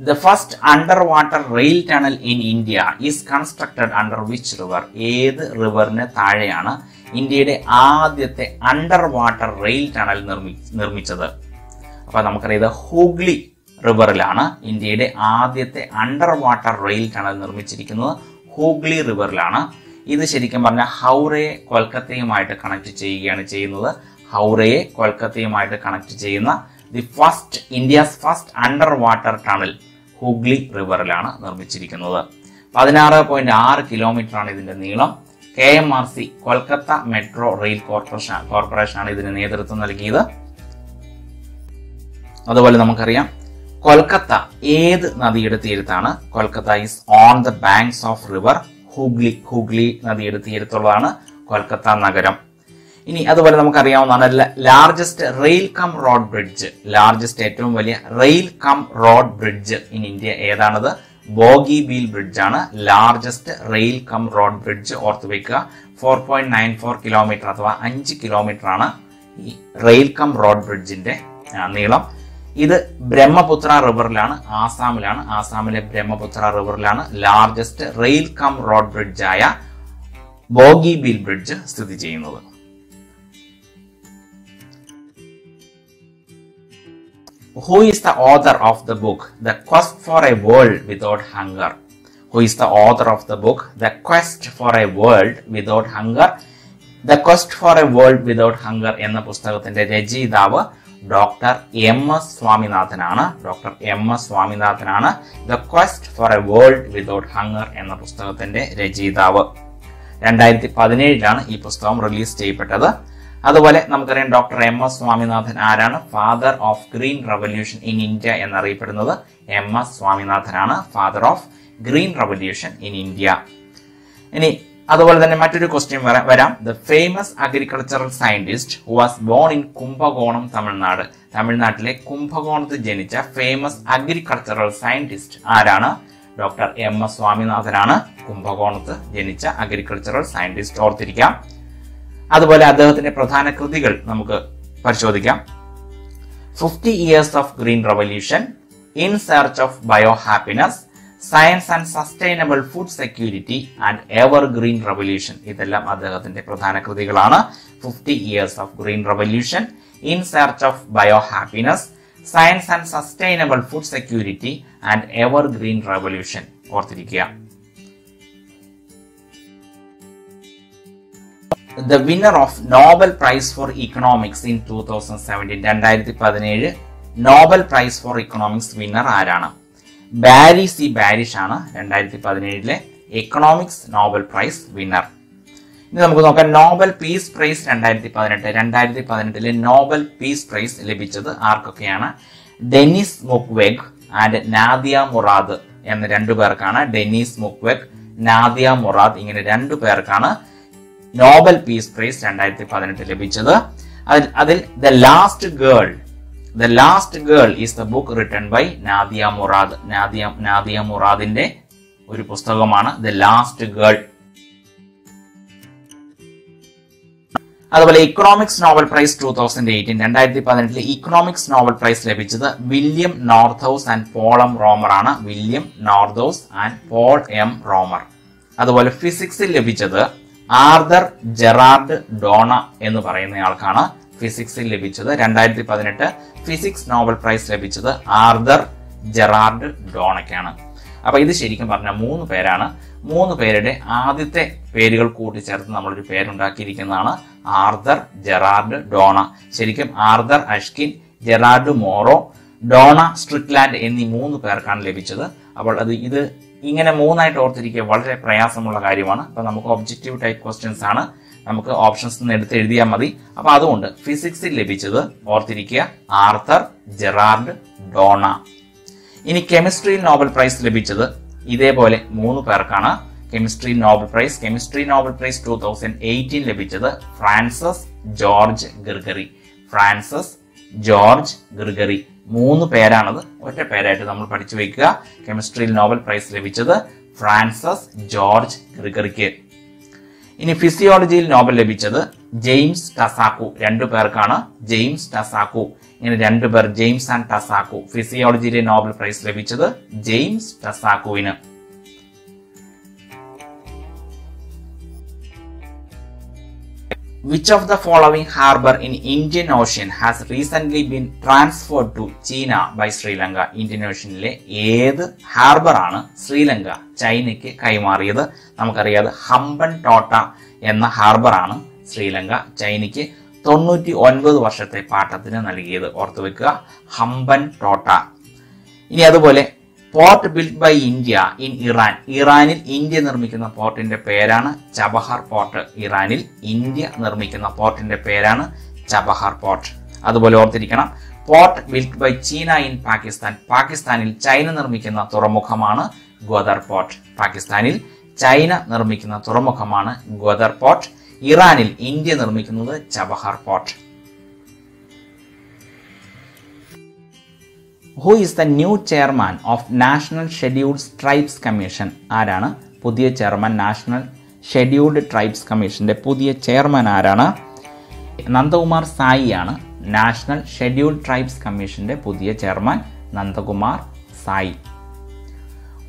The first under water rail tunnel in India is constructed under which river ഏത് റിവറിന് താഴെയാണ് ഇന്ത്യയുടെ ആദ്യത്തെ under water rail tunnel നിർമ്മി നിർമ്മിച്ചത്? അപ്പൊ നമുക്കറിയാം ഹൂഗ്ലി റിവറിലാണ് ഇന്ത്യയുടെ ആദ്യത്തെ അണ്ടർ വാട്ടർ റെയിൽ ടണൽ നിർമ്മിച്ചിരിക്കുന്നത്. ഹൂഗ്ലി റിവറിലാണ് ഇത് ശരിക്കും പറഞ്ഞാൽ ഹൗറയെ കൊൽക്കത്തയുമായിട്ട് കണക്ട് ചെയ്യുകയാണ് ചെയ്യുന്നത്. ഹൗറയെ കൊൽക്കത്തയുമായിട്ട് കണക്ട് ചെയ്യുന്ന the first India's first under water tunnel Hooghly റിവറിലാണ് നിർമ്മിച്ചിരിക്കുന്നത്. പതിനാറ് പോയിന്റ് ആറ് കിലോമീറ്റർ ആണ് ഇതിന്റെ നീളം. K M R C Kolkata metro rail corporation ആണ് ഇതിന് നേതൃത്വം നൽകിയത്. അതുപോലെ നമുക്കറിയാം കൊൽക്കത്ത ഏത് നദിയുടെ തീരത്താണ്? Kolkata is on the banks of river Hooghly Hooghly നദിയുടെ തീരത്തുള്ളതാണ് കൊൽക്കത്ത നഗരം. ഇനി അതുപോലെ നമുക്കറിയാവുന്നതാണ് largest rail cum road bridge largest ഏറ്റവും വലിയ rail cum road bridge in India ഏതാണത്? ബോഗി ബീൽ ബ്രിഡ്ജ് ആണ്. Largest rail cum road bridge ഓർത്ത് വയ്ക്കുക four point nine four kilometre അഥവാ അഞ്ച് കിലോമീറ്റർ ആണ് ഈ റെയിൽ കം റോഡ് ബ്രിഡ്ജിന്റെ നീളം. ഇത് ബ്രഹ്മപുത്ര റിവറിലാണ് ആസാമിലാണ് ആസാമിലെ ബ്രഹ്മപുത്ര റിവറിലാണ് ലാർജസ്റ്റ് റെയിൽ കം റോഡ് ബ്രിഡ്ജായ ബോഗി ബിൽ ബ്രിഡ്ജ് സ്ഥിതി ചെയ്യുന്നത് Who is the author of the book The Quest for a World Without Hunger? Who is the author of the book The Quest for a World Without Hunger? The Quest for a World Without Hunger എന്ന പുസ്തകത്തിന്റെ രചയിതാവ് doctor M S സ്വാമിനാഥനാണ്. Doctor M S സ്വാമിനാഥനാണ് the quest for a world without hunger എന്ന പുസ്തകത്തിന്റെ രചയിതാവ്. രണ്ടായിരത്തി പതിനേഴിലാണ് ഈ പുസ്തകം റിലീസ് ചെയ്യപ്പെട്ടത്. അതുപോലെ നമുക്കറിയാം ഡോക്ടർ എം എസ് സ്വാമിനാഥൻ ആരാണ്? Father of green revolution in India എന്നറിയപ്പെടുന്നത് M S സ്വാമിനാഥനാണ് father of green revolution in India. ഇനി അതുപോലെ തന്നെ മറ്റൊരു ക്വസ്റ്റ്യൻ വരാം the famous agricultural scientist was born in Kumbakonam Tamil Nadu തമിഴ്നാട്ടിലെ കുംഭകോണത്ത് ജനിച്ച ഫേമസ് അഗ്രികൾച്ചറൽ സയന്റിസ്റ്റ് ആരാണ്? ഡോക്ടർ എം എസ് സ്വാമിനാഥനാണ് കുംഭകോണത്ത് ജനിച്ച അഗ്രികൾച്ചറൽ സയന്റിസ്റ്റ് ഓർത്തിരിക്കാം. അതുപോലെ അദ്ദേഹത്തിന്റെ പ്രധാന കൃതികൾ നമുക്ക് പരിശോധിക്കാം. Fifty years of green revolution in search of bio happiness science and sustainable food security and evergreen revolution ഇതെല്ലാം അദ്ദേഹത്തിന്റെ പ്രധാന കൃതികളാണ്. Fifty years of green revolution in search of bio happiness science and sustainable food security and evergreen revolution ഓർത്തിരിക്കുക. The winner of Nobel prize for economics in two thousand seventeen രണ്ടായിരത്തി പതിനേഴ്. Nobel prize for economics winner ആരാണ്? Barry C Barish ആണ് രണ്ടായിരത്തി പതിനേഴിലെ economics Nobel prize winner ഇനി നമുക്ക് നോക്കാം. നോബൽ പീസ് പ്രൈസ് രണ്ടായിരത്തി പതിനെട്ട് രണ്ടായിരത്തി പതിനെട്ടിലെ നോബൽ പീസ് പ്രൈസ് ലഭിച്ചത് ആർക്കൊക്കെയാണ്? Denis Mukwege and Nadia Murad എന്ന രണ്ടു പേർക്കാണ്. ഡെനിസ് മുക്വെഗ് നാദിയ മുറാദ് ഇങ്ങനെ രണ്ടു പേർക്കാണ് നോബൽ പീസ് പ്രൈസ് രണ്ടായിരത്തി പതിനെട്ട് ലഭിച്ചത്. അതിൽ അതിൽ the last girl the last girl is the book written by Nadia Murad Nadia Nadia മുറാദിന്റെ ഒരു പുസ്തകമാണ് ദ ലാസ്റ്റ് ഗേൾ അതുപോലെ economics Nobel prize two thousand eighteen രണ്ടായിരത്തി പതിനെട്ടിൽ ഇക്കണോമിക്സ് നോവൽ പ്രൈസ് ലഭിച്ചത് William Nordhaus and Paul M Romer ആണ്. William Nordhaus and Paul M Romer അതുപോലെ ഫിസിക്സിൽ ലഭിച്ചത് Arthur Gerard Donna എന്ന് പറയുന്നയാൾക്കാണ് ഫിസിക്സിൽ ലഭിച്ചത് രണ്ടായിരത്തി പതിനെട്ട് ഫിസിക്സ് നോബൽ പ്രൈസ് ലഭിച്ചത് ആർദർ ജെറാർഡ് ഡോണക്കാണ്. അപ്പൊ ഇത് ശരിക്കും പറഞ്ഞാൽ മൂന്ന് പേരാണ്. മൂന്ന് പേരുടെ ആദ്യത്തെ പേരുകൾ കൂട്ടിച്ചേർത്ത് നമ്മളൊരു പേരുണ്ടാക്കിയിരിക്കുന്നതാണ് ആർദർ ജെറാർഡ് ഡോണ. ശരിക്കും Arthur Ashkin Gerard Mourou Donna Strickland എന്നീ മൂന്ന് പേർക്കാണ് ലഭിച്ചത്. അപ്പോൾ അത് ഇത് ഇങ്ങനെ മൂന്നായിട്ട് ഓർത്തിരിക്കുക വളരെ പ്രയാസമുള്ള കാര്യമാണ്. അപ്പോൾ നമുക്ക് ഒബ്ജക്റ്റീവ് ടൈപ്പ് ക്വസ്റ്റ്യൻസ് ആണ്. നമുക്ക് ഓപ്ഷൻസ് നിന്ന് എടുത്ത് എഴുതിയാൽ മതി. അപ്പൊ അതുകൊണ്ട് ഫിസിക്സിൽ ലഭിച്ചത് ഓർത്തിരിക്കുക. Arthur Gerard Donna. ഇനി കെമിസ്ട്രിയിൽ നോബൽ പ്രൈസ് ലഭിച്ചത് ഇതേപോലെ മൂന്ന് പേർക്കാണ്. Chemistry Nobel prize chemistry Nobel prize two thousand eighteen ലഭിച്ചത് Frances George Gregory. Frances George Gregory മൂന്ന് പേരാണത്. ഒറ്റ പേരായിട്ട് നമ്മൾ പഠിച്ചു വയ്ക്കുക കെമിസ്ട്രിയിൽ നോബൽ പ്രൈസ് ലഭിച്ചത് ഫ്രാൻസസ് ജോർജ് ഗ്രിഗറിക്ക് ഇനി ഫിസിയോളജിയിൽ നോബൽ ലഭിച്ചത് ജെയിംസ് ടസാക്കു. രണ്ടു പേർക്കാണ് ജെയിംസ് ടസാക്കു. ഇങ്ങനെ രണ്ടു പേർ ജെയിംസ് ആൻഡ് ടസാക്കു. ഫിസിയോളജിയിലെ നോബൽ പ്രൈസ് ലഭിച്ചത് ജെയിംസ് ടസാക്കുവിന്. Which of the following harbour in Indian ocean has recently been transferred to China by Sri Lanka? Indian ഓഷ്യനിലെ ഏത് ഹാർബർ ആണ് ശ്രീലങ്ക ചൈനയ്ക്ക് കൈമാറിയത്? നമുക്കറിയാതെ ഹംബൻ ടോട്ട എന്ന ഹാർബർ ആണ് ശ്രീലങ്ക ചൈനയ്ക്ക് തൊണ്ണൂറ്റി ഒൻപത് വർഷത്തെ പാട്ടത്തിന് നൽകിയത്. ഓർത്തു വെക്കുക ഹംബൻ ടോട്ട. ഇനി അതുപോലെ port build by India in Iran ഇറാനിൽ ഇന്ത്യ നിർമ്മിക്കുന്ന പോർട്ടിന്റെ പേരാണ് ചബഹാർ പോർട്ട് ഇറാനിൽ ഇന്ത്യ നിർമ്മിക്കുന്ന പോർട്ടിന്റെ പേരാണ് ചബഹാർ പോർട്ട് അതുപോലെ ഓർത്തിരിക്കണം port build by China in Pakistan പാകിസ്ഥാനിൽ ചൈന നിർമ്മിക്കുന്ന തുറമുഖമാണ് ഗോദർ പോർട്ട് പാകിസ്ഥാനിൽ ചൈന നിർമ്മിക്കുന്ന തുറമുഖമാണ് ഗോദർ പോർട്ട് ഇറാനിൽ ഇന്ത്യ നിർമ്മിക്കുന്നത് Chabahar port who is the new chairman of national scheduled tribes commission ആരാണ്? പുതിയ ചെയർമാൻ നാഷണൽ ഷെഡ്യൂൾഡ് ട്രൈബ്സ് കമ്മീഷന്റെ പുതിയ ചെയർമാൻ ആരാണ്? നന്ദകുമാർ സായി ആണ് നാഷണൽ ഷെഡ്യൂൾഡ് ട്രൈബ്സ് കമ്മീഷന്റെ പുതിയ chairman Nandkumar Sai.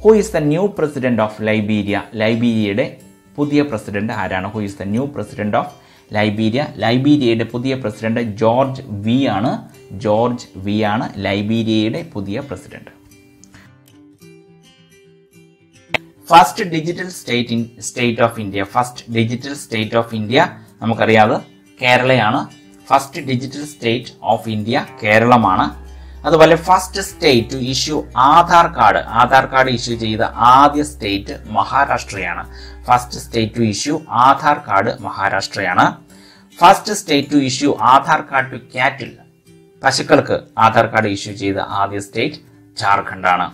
Who is the new president of Liberia ലൈബീരിയയുടെ പുതിയ പ്രസിഡന്റ് ആരാണ്? Who is the new president of Liberia. ലൈബീരിയയുടെ പുതിയ പ്രസിഡന്റ് ജോർജ് വി ആണ്. ജോർജ് വി ആണ് ലൈബീരിയയുടെ പുതിയ president. First digital state in state of India first digital state of India നമുക്കറിയാതെ കേരളയാണ്. First digital state of India കേരളമാണ്. അതുപോലെ first state to issue Aadhaar card. Aadhaar card issue ചെയ്ത ആദ്യ state മഹാരാഷ്ട്രയാണ്. First state to issue Aadhaar card മഹാരാഷ്ട്രയാണ്. First state to issue Aadhaar card to cattle പശുക്കൾക്ക് Aadhaar card issue ചെയ്ത ആദ്യ state ജാർഖണ്ഡാണ്.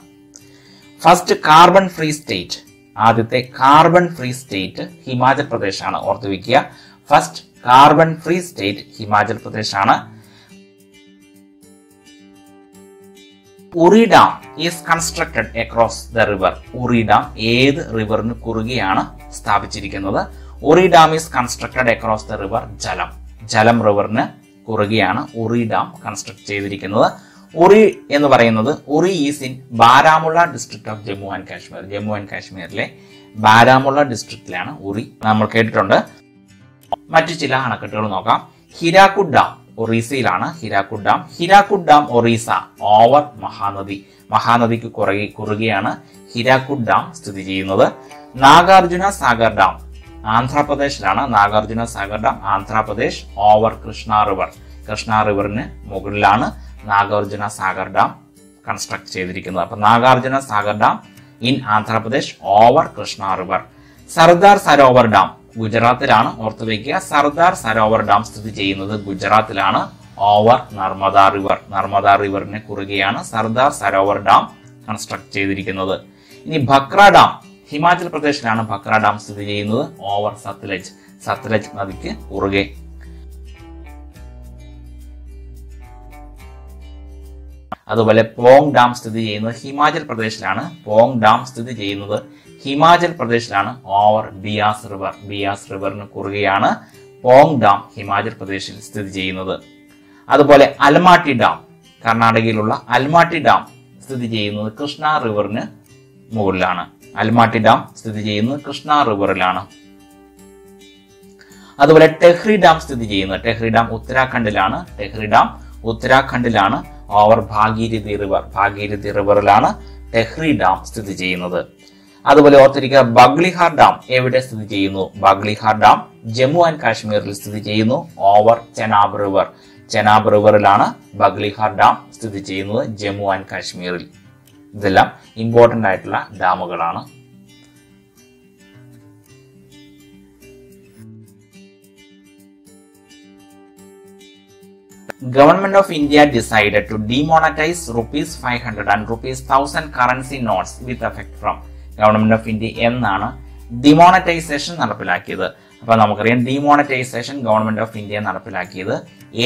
First carbon free state ആദ്യത്തെ carbon free state Himachal Pradesh ആണ് ഓർത്തു വെക്കുക first carbon free state Himachal Pradesh ആണ് Uri dam is constructed across the river Uri dam ഏത് റിവറിന് കുറുകെയാണ് സ്ഥാപിച്ചിരിക്കുന്നത്? Uri dam is constructed across the river Jhelum. Jhelum റിവറിന് കുറുകെയാണ് ഉറി ഡാം കൺസ്ട്രക്ട് ചെയ്തിരിക്കുന്നത്. ഉറി എന്ന് പറയുന്നത് Uri is in Baramulla district of Jammu and Kashmir. Jammu and കാശ്മീരിലെ ബാരാമുള്ള ഡിസ്ട്രിക്റ്റിലാണ് ഉറി. നമ്മൾ കേട്ടിട്ടുണ്ട്. മറ്റു ചില അണക്കെട്ടുകൾ നോക്കാം. Hirakud dam. ഒറീസയിലാണ് Hirakud dam. Hirakud dam Orissa over Mahanadi. മഹാനദിക്ക് കുറുകെ കുറുകെയാണ് ഹിരാക്കുഡ് ഡാം സ്ഥിതി ചെയ്യുന്നത്. Nagarjuna Sagar dam ആന്ധ്രാപ്രദേശിലാണ് Nagarjuna Sagar dam Andhra Pradesh over Krishna river. Krishna റിവറിന് മുകളിലാണ് നാഗാർജുന സാഗർ ഡാം കൺസ്ട്രക്ട് ചെയ്തിരിക്കുന്നത്. അപ്പൊ Nagarjuna Sagar dam in Andhra Pradesh over Krishna river. Sardar Sarovar dam ഗുജറാത്തിലാണ് ഓർത്തു വയ്ക്കുക Sardar Sarovar dam സ്ഥിതി ചെയ്യുന്നത് ഗുജറാത്തിലാണ്. ഓവർ നർമ്മദ റിവർ നർമ്മദ റിവറിന് കുറുകെയാണ് സർദാർ സരോവർ ഡാം കൺസ്ട്രക്ട് ചെയ്തിരിക്കുന്നത്. ഇനി ഭക്ര ഡാം ഹിമാചൽ പ്രദേശിലാണ് ഭക്ര ഡാം സ്ഥിതി ചെയ്യുന്നത്. ഓവർ സത്ലജ് സത്ലജ് നദിക്ക് കുറുകെ. അതുപോലെ പോങ് ഡാം സ്ഥിതി ചെയ്യുന്നത് ഹിമാചൽ പ്രദേശിലാണ്. പോങ് ഡാം സ്ഥിതി ചെയ്യുന്നത് ഹിമാചൽ പ്രദേശിലാണ് ഓവർ ബിയാസ് റിവർ. ബിയാസ് റിവറിന് കുറുകെയാണ് പോങ് ഡാം ഹിമാചൽ പ്രദേശിൽ സ്ഥിതി ചെയ്യുന്നത്. അതുപോലെ അൽമാട്ടി ഡാം കർണാടകയിലുള്ള അൽമാട്ടി ഡാം സ്ഥിതി ചെയ്യുന്നത് കൃഷ്ണ റിവറിന് മുകളിലാണ്. അൽമാട്ടി ഡാം സ്ഥിതി ചെയ്യുന്നത് കൃഷ്ണ റിവറിലാണ്. അതുപോലെ ടെഹ്രി ഡാം സ്ഥിതി ചെയ്യുന്നത് ടെഹ്രി ഡാം ഉത്തരാഖണ്ഡിലാണ്. ടെഹ്രി ഡാം ഉത്തരാഖണ്ഡിലാണ് ഓവർ ഭാഗീരഥി റിവർ. ഭാഗീരഥി റിവറിലാണ് ടെഹ്രി ഡാം സ്ഥിതി ചെയ്യുന്നത്. അതുപോലെ ഓർത്തിരിക്കുക ബഗ്ലിഹാർ ഡാം എവിടെ സ്ഥിതി ചെയ്യുന്നു? ബഗ്ലിഹാർ ഡാം ജമ്മു ആൻഡ് കാശ്മീരിൽ സ്ഥിതി ചെയ്യുന്നു. Over Chenab river. ചെനാബ് റിവറിലാണ് ബഗ്ലിഹാർ ഡാം സ്ഥിതി ചെയ്യുന്നത് ജമ്മു ആൻഡ് കാശ്മീരിൽ. ഇതെല്ലാം ഇമ്പോർട്ടന്റ് ആയിട്ടുള്ള ഡാമുകളാണ്. Government of India decided to demonetize rupees 500 and rupees 1000 currency notes with effect from government of India എന്നാണ് ഡിമോണറ്റൈസേഷൻ നടപ്പിലാക്കിയത്. അപ്പൊ നമുക്കറിയാം ഡിമോണറ്റൈസേഷൻ ഗവൺമെന്റ് ഓഫ് ഇന്ത്യ നടപ്പിലാക്കിയത്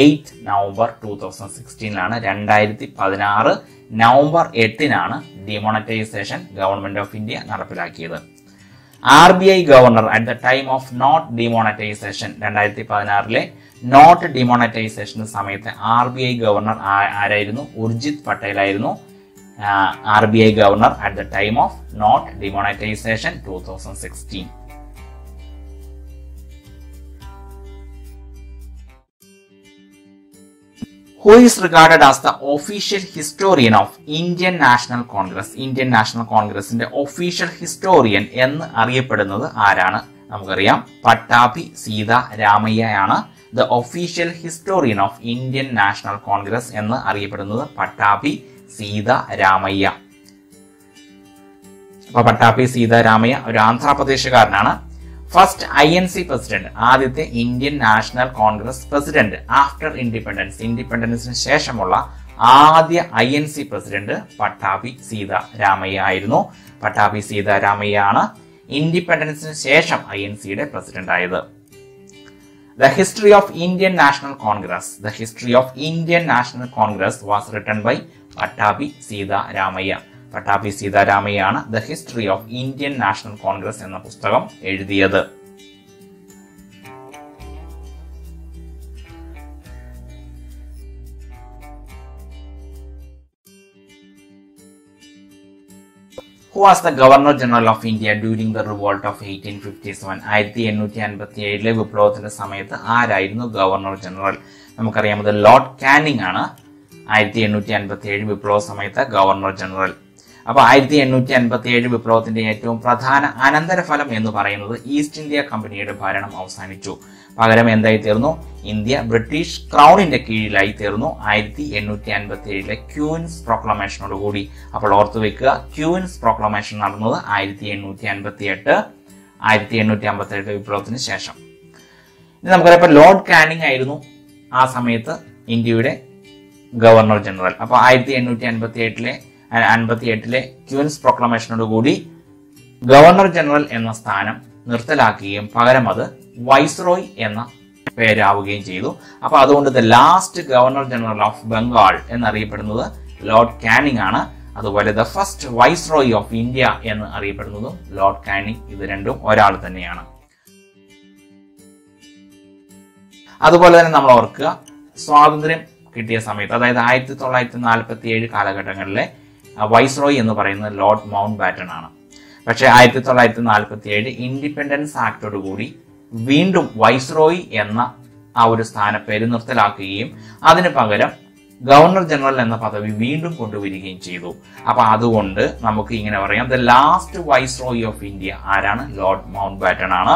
എയ്റ്റ് നവംബർ ടൂ തൗസൻഡ് സിക്സ്റ്റീനിലാണ് രണ്ടായിരത്തി പതിനാറ് നവംബർ എട്ടിനാണ് ഡിമോണറ്റൈസേഷൻ ഗവൺമെന്റ് ഓഫ് ഇന്ത്യ നടപ്പിലാക്കിയത്. R B I governor at the time of note demonetisation രണ്ടായിരത്തി പതിനാറിലെ നോട്ട് ഡിമോണറ്റൈസേഷൻ സമയത്ത് ആർ ബി ഐ ഗവർണർ ആരായിരുന്നു? ഉർജിത് പട്ടേൽ ആയിരുന്നു R B I governor at the time of note demonetisation two thousand sixteen who is regarded as the official historian of Indian National Congress? Indian National കോൺഗ്രസിന്റെ official historian എന്ന് അറിയപ്പെടുന്നത് ആരാണ്? നമുക്കറിയാം. Pattabhi Sita രാമയ്യയാണ് the official historian of Indian National Congress എന്ന് അറിയപ്പെടുന്നത് പട്ടാഭി സീത രാമയ്യ. അപ്പൊ പട്ടാപ്പി സീത രാമയ്യ ഒരു ആന്ധ്രാപ്രദേശുകാരനാണ്. First I N C president ആദ്യത്തെ Indian National Congress president after independence ഇൻഡിപെൻഡൻസിന് ശേഷമുള്ള ആദ്യ I N C president Pattabhi Sitaramayya ആയിരുന്നു. പട്ടാപി സീത രാമയ്യ ആണ് ഇൻഡിപെൻഡൻസിന് ശേഷം ഐ എൻ സിയുടെ പ്രസിഡന്റ് ആയത്. The history of Indian National Congress the history of Indian National Congress was written by Pattabhi Sitaramayya Pattabhi സീതാരാമയ്യാണ് the history of Indian National Congress എന്ന പുസ്തകം എഴുതിയത്. Who was the governor general of India of India during the revolt of 1857? ആയിരത്തി എണ്ണൂറ്റി അൻപത്തി ഏഴിലെ വിപ്ലവത്തിന്റെ സമയത്ത് ആരായിരുന്നു ഗവർണർ ജനറൽ നമുക്കറിയാം അത് ലോർഡ് കാനിങ് ആണ്. ആയിരത്തി എണ്ണൂറ്റി അൻപത്തി ഏഴ് വിപ്ലവ സമയത്ത് ഗവർണർ ജനറൽ. അപ്പൊ ആയിരത്തി എണ്ണൂറ്റി അൻപത്തി ഏഴ് വിപ്ലവത്തിന്റെ ഏറ്റവും പ്രധാന അനന്തരഫലം എന്ന് പറയുന്നത് ഈസ്റ്റ് ഇന്ത്യ കമ്പനിയുടെ ഭരണം അവസാനിച്ചു. പകരം എന്തായി തീർന്നു? ഇന്ത്യ ബ്രിട്ടീഷ് ക്രൗണിന്റെ കീഴിലായി തീർന്നു. ആയിരത്തി എണ്ണൂറ്റി അൻപത്തി ഏഴിലെ ക്യൂൻസ് പ്രൊക്ലമേഷനോട് കൂടി. അപ്പോൾ ഓർത്തു വെക്കുക ക്യൂൻസ് പ്രൊക്ലമേഷൻ നടന്നത് ആയിരത്തി എണ്ണൂറ്റി അൻപത്തി എട്ട് ആയിരത്തി എണ്ണൂറ്റി അമ്പത്തി ഏഴ് വിപ്ലവത്തിന് ശേഷം. ഇനി നമുക്കറിയാം ലോർഡ് കാനിങ് ആയിരുന്നു ആ സമയത്ത് ഇന്ത്യയുടെ ഗവർണർ ജനറൽ. അപ്പൊ ആയിരത്തി എണ്ണൂറ്റി അൻപത്തി എട്ടിലെ അൻപത്തി എട്ടിലെ ക്യൂൻസ് പ്രൊക്ലമേഷനോട് കൂടി ഗവർണർ ജനറൽ എന്ന സ്ഥാനം നിർത്തലാക്കുകയും പകരം അത് വൈസ്രോയ് എന്ന പേരാവുകയും ചെയ്തു. അപ്പൊ അതുകൊണ്ട് the last governor general of Bengal എന്നറിയപ്പെടുന്നത് ലോർഡ് കാനിങ് ആണ്. അതുപോലെ the first viceroy of India എന്ന് അറിയപ്പെടുന്നതും ലോർഡ് കാനിങ് ഇത് രണ്ടും ഒരാൾ തന്നെയാണ്. അതുപോലെ തന്നെ നമ്മൾ ഓർക്കുക സ്വാതന്ത്ര്യം കിട്ടിയ സമയത്ത് അതായത് ആയിരത്തി തൊള്ളായിരത്തി നാൽപ്പത്തി ഏഴ് കാലഘട്ടങ്ങളിലെ വൈസ്രോയ് എന്ന് പറയുന്നത് ലോർഡ് മൗണ്ട് ബാറ്റൺ ആണ് പക്ഷേ ആയിരത്തി തൊള്ളായിരത്തി നാൽപ്പത്തി ഏഴ് ഇൻഡിപെൻഡൻസ് ആക്ടോട് കൂടി വീണ്ടും വൈസ്രോയ് എന്ന ആ ഒരു സ്ഥാനപ്പേര് നിർത്തലാക്കുകയും അതിന് പകരം ഗവർണർ ജനറൽ എന്ന പദവി വീണ്ടും കൊണ്ടുവരികയും ചെയ്തു. അപ്പൊ അതുകൊണ്ട് നമുക്ക് ഇങ്ങനെ പറയാം the last viceroy of India ആരാണ്? ലോർഡ് മൗണ്ട് ബാറ്റൺ ആണ്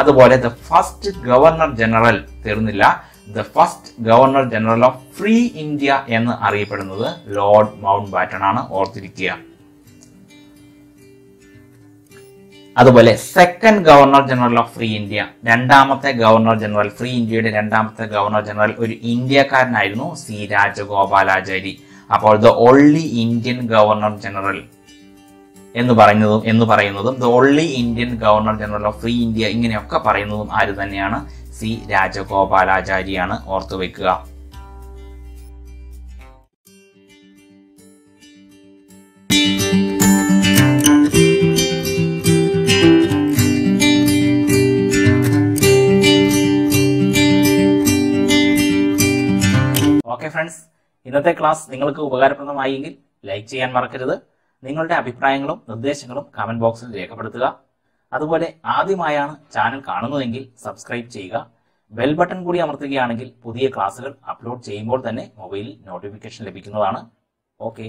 അതുപോലെ ദ ഫസ്റ്റ് ഗവർണർ ജനറൽ തീർന്നില്ല. The first governor general of free India എന്ന് അറിയപ്പെടുന്നത് ലോർഡ് മൗണ്ട് ബാറ്റൺ ആണ്. ഓർത്തിരിക്കുക. അതുപോലെ second governor general of free India രണ്ടാമത്തെ ഗവർണർ ജനറൽ ഫ്രീ ഇന്ത്യയുടെ രണ്ടാമത്തെ ഗവർണർ ജനറൽ ഒരു ഇന്ത്യക്കാരനായിരുന്നു സി രാജഗോപാലാചാരി. അപ്പോൾ the only Indian governor general എന്ന് പറയുന്നതും എന്ന് പറയുന്നതും the only Indian governor general of free India ഇങ്ങനെയൊക്കെ പറയുന്നതും ആര് തന്നെയാണ്? സി രാജഗോപാലാചാരിയാണ് ഓർത്തുവെക്കുക ഓക്കെ ഫ്രണ്ട്സ് ഇന്നത്തെ ക്ലാസ് നിങ്ങൾക്ക് ഉപകാരപ്രദമായെങ്കിൽ ലൈക്ക് ചെയ്യാൻ മറക്കരുത്. നിങ്ങളുടെ അഭിപ്രായങ്ങളും നിർദ്ദേശങ്ങളും കമന്റ് ബോക്സിൽ രേഖപ്പെടുത്തുക. അതുപോലെ ആദ്യമായാണ് ചാനൽ കാണുന്നതെങ്കിൽ സബ്സ്ക്രൈബ് ചെയ്യുക. ബെൽ ബട്ടൺ കൂടി അമർത്തുകയാണെങ്കിൽ പുതിയ ക്ലാസ്സുകൾ അപ്ലോഡ് ചെയ്യുമ്പോൾ തന്നെ മൊബൈലിൽ നോട്ടിഫിക്കേഷൻ ലഭിക്കുന്നതാണ്. ഓക്കെ.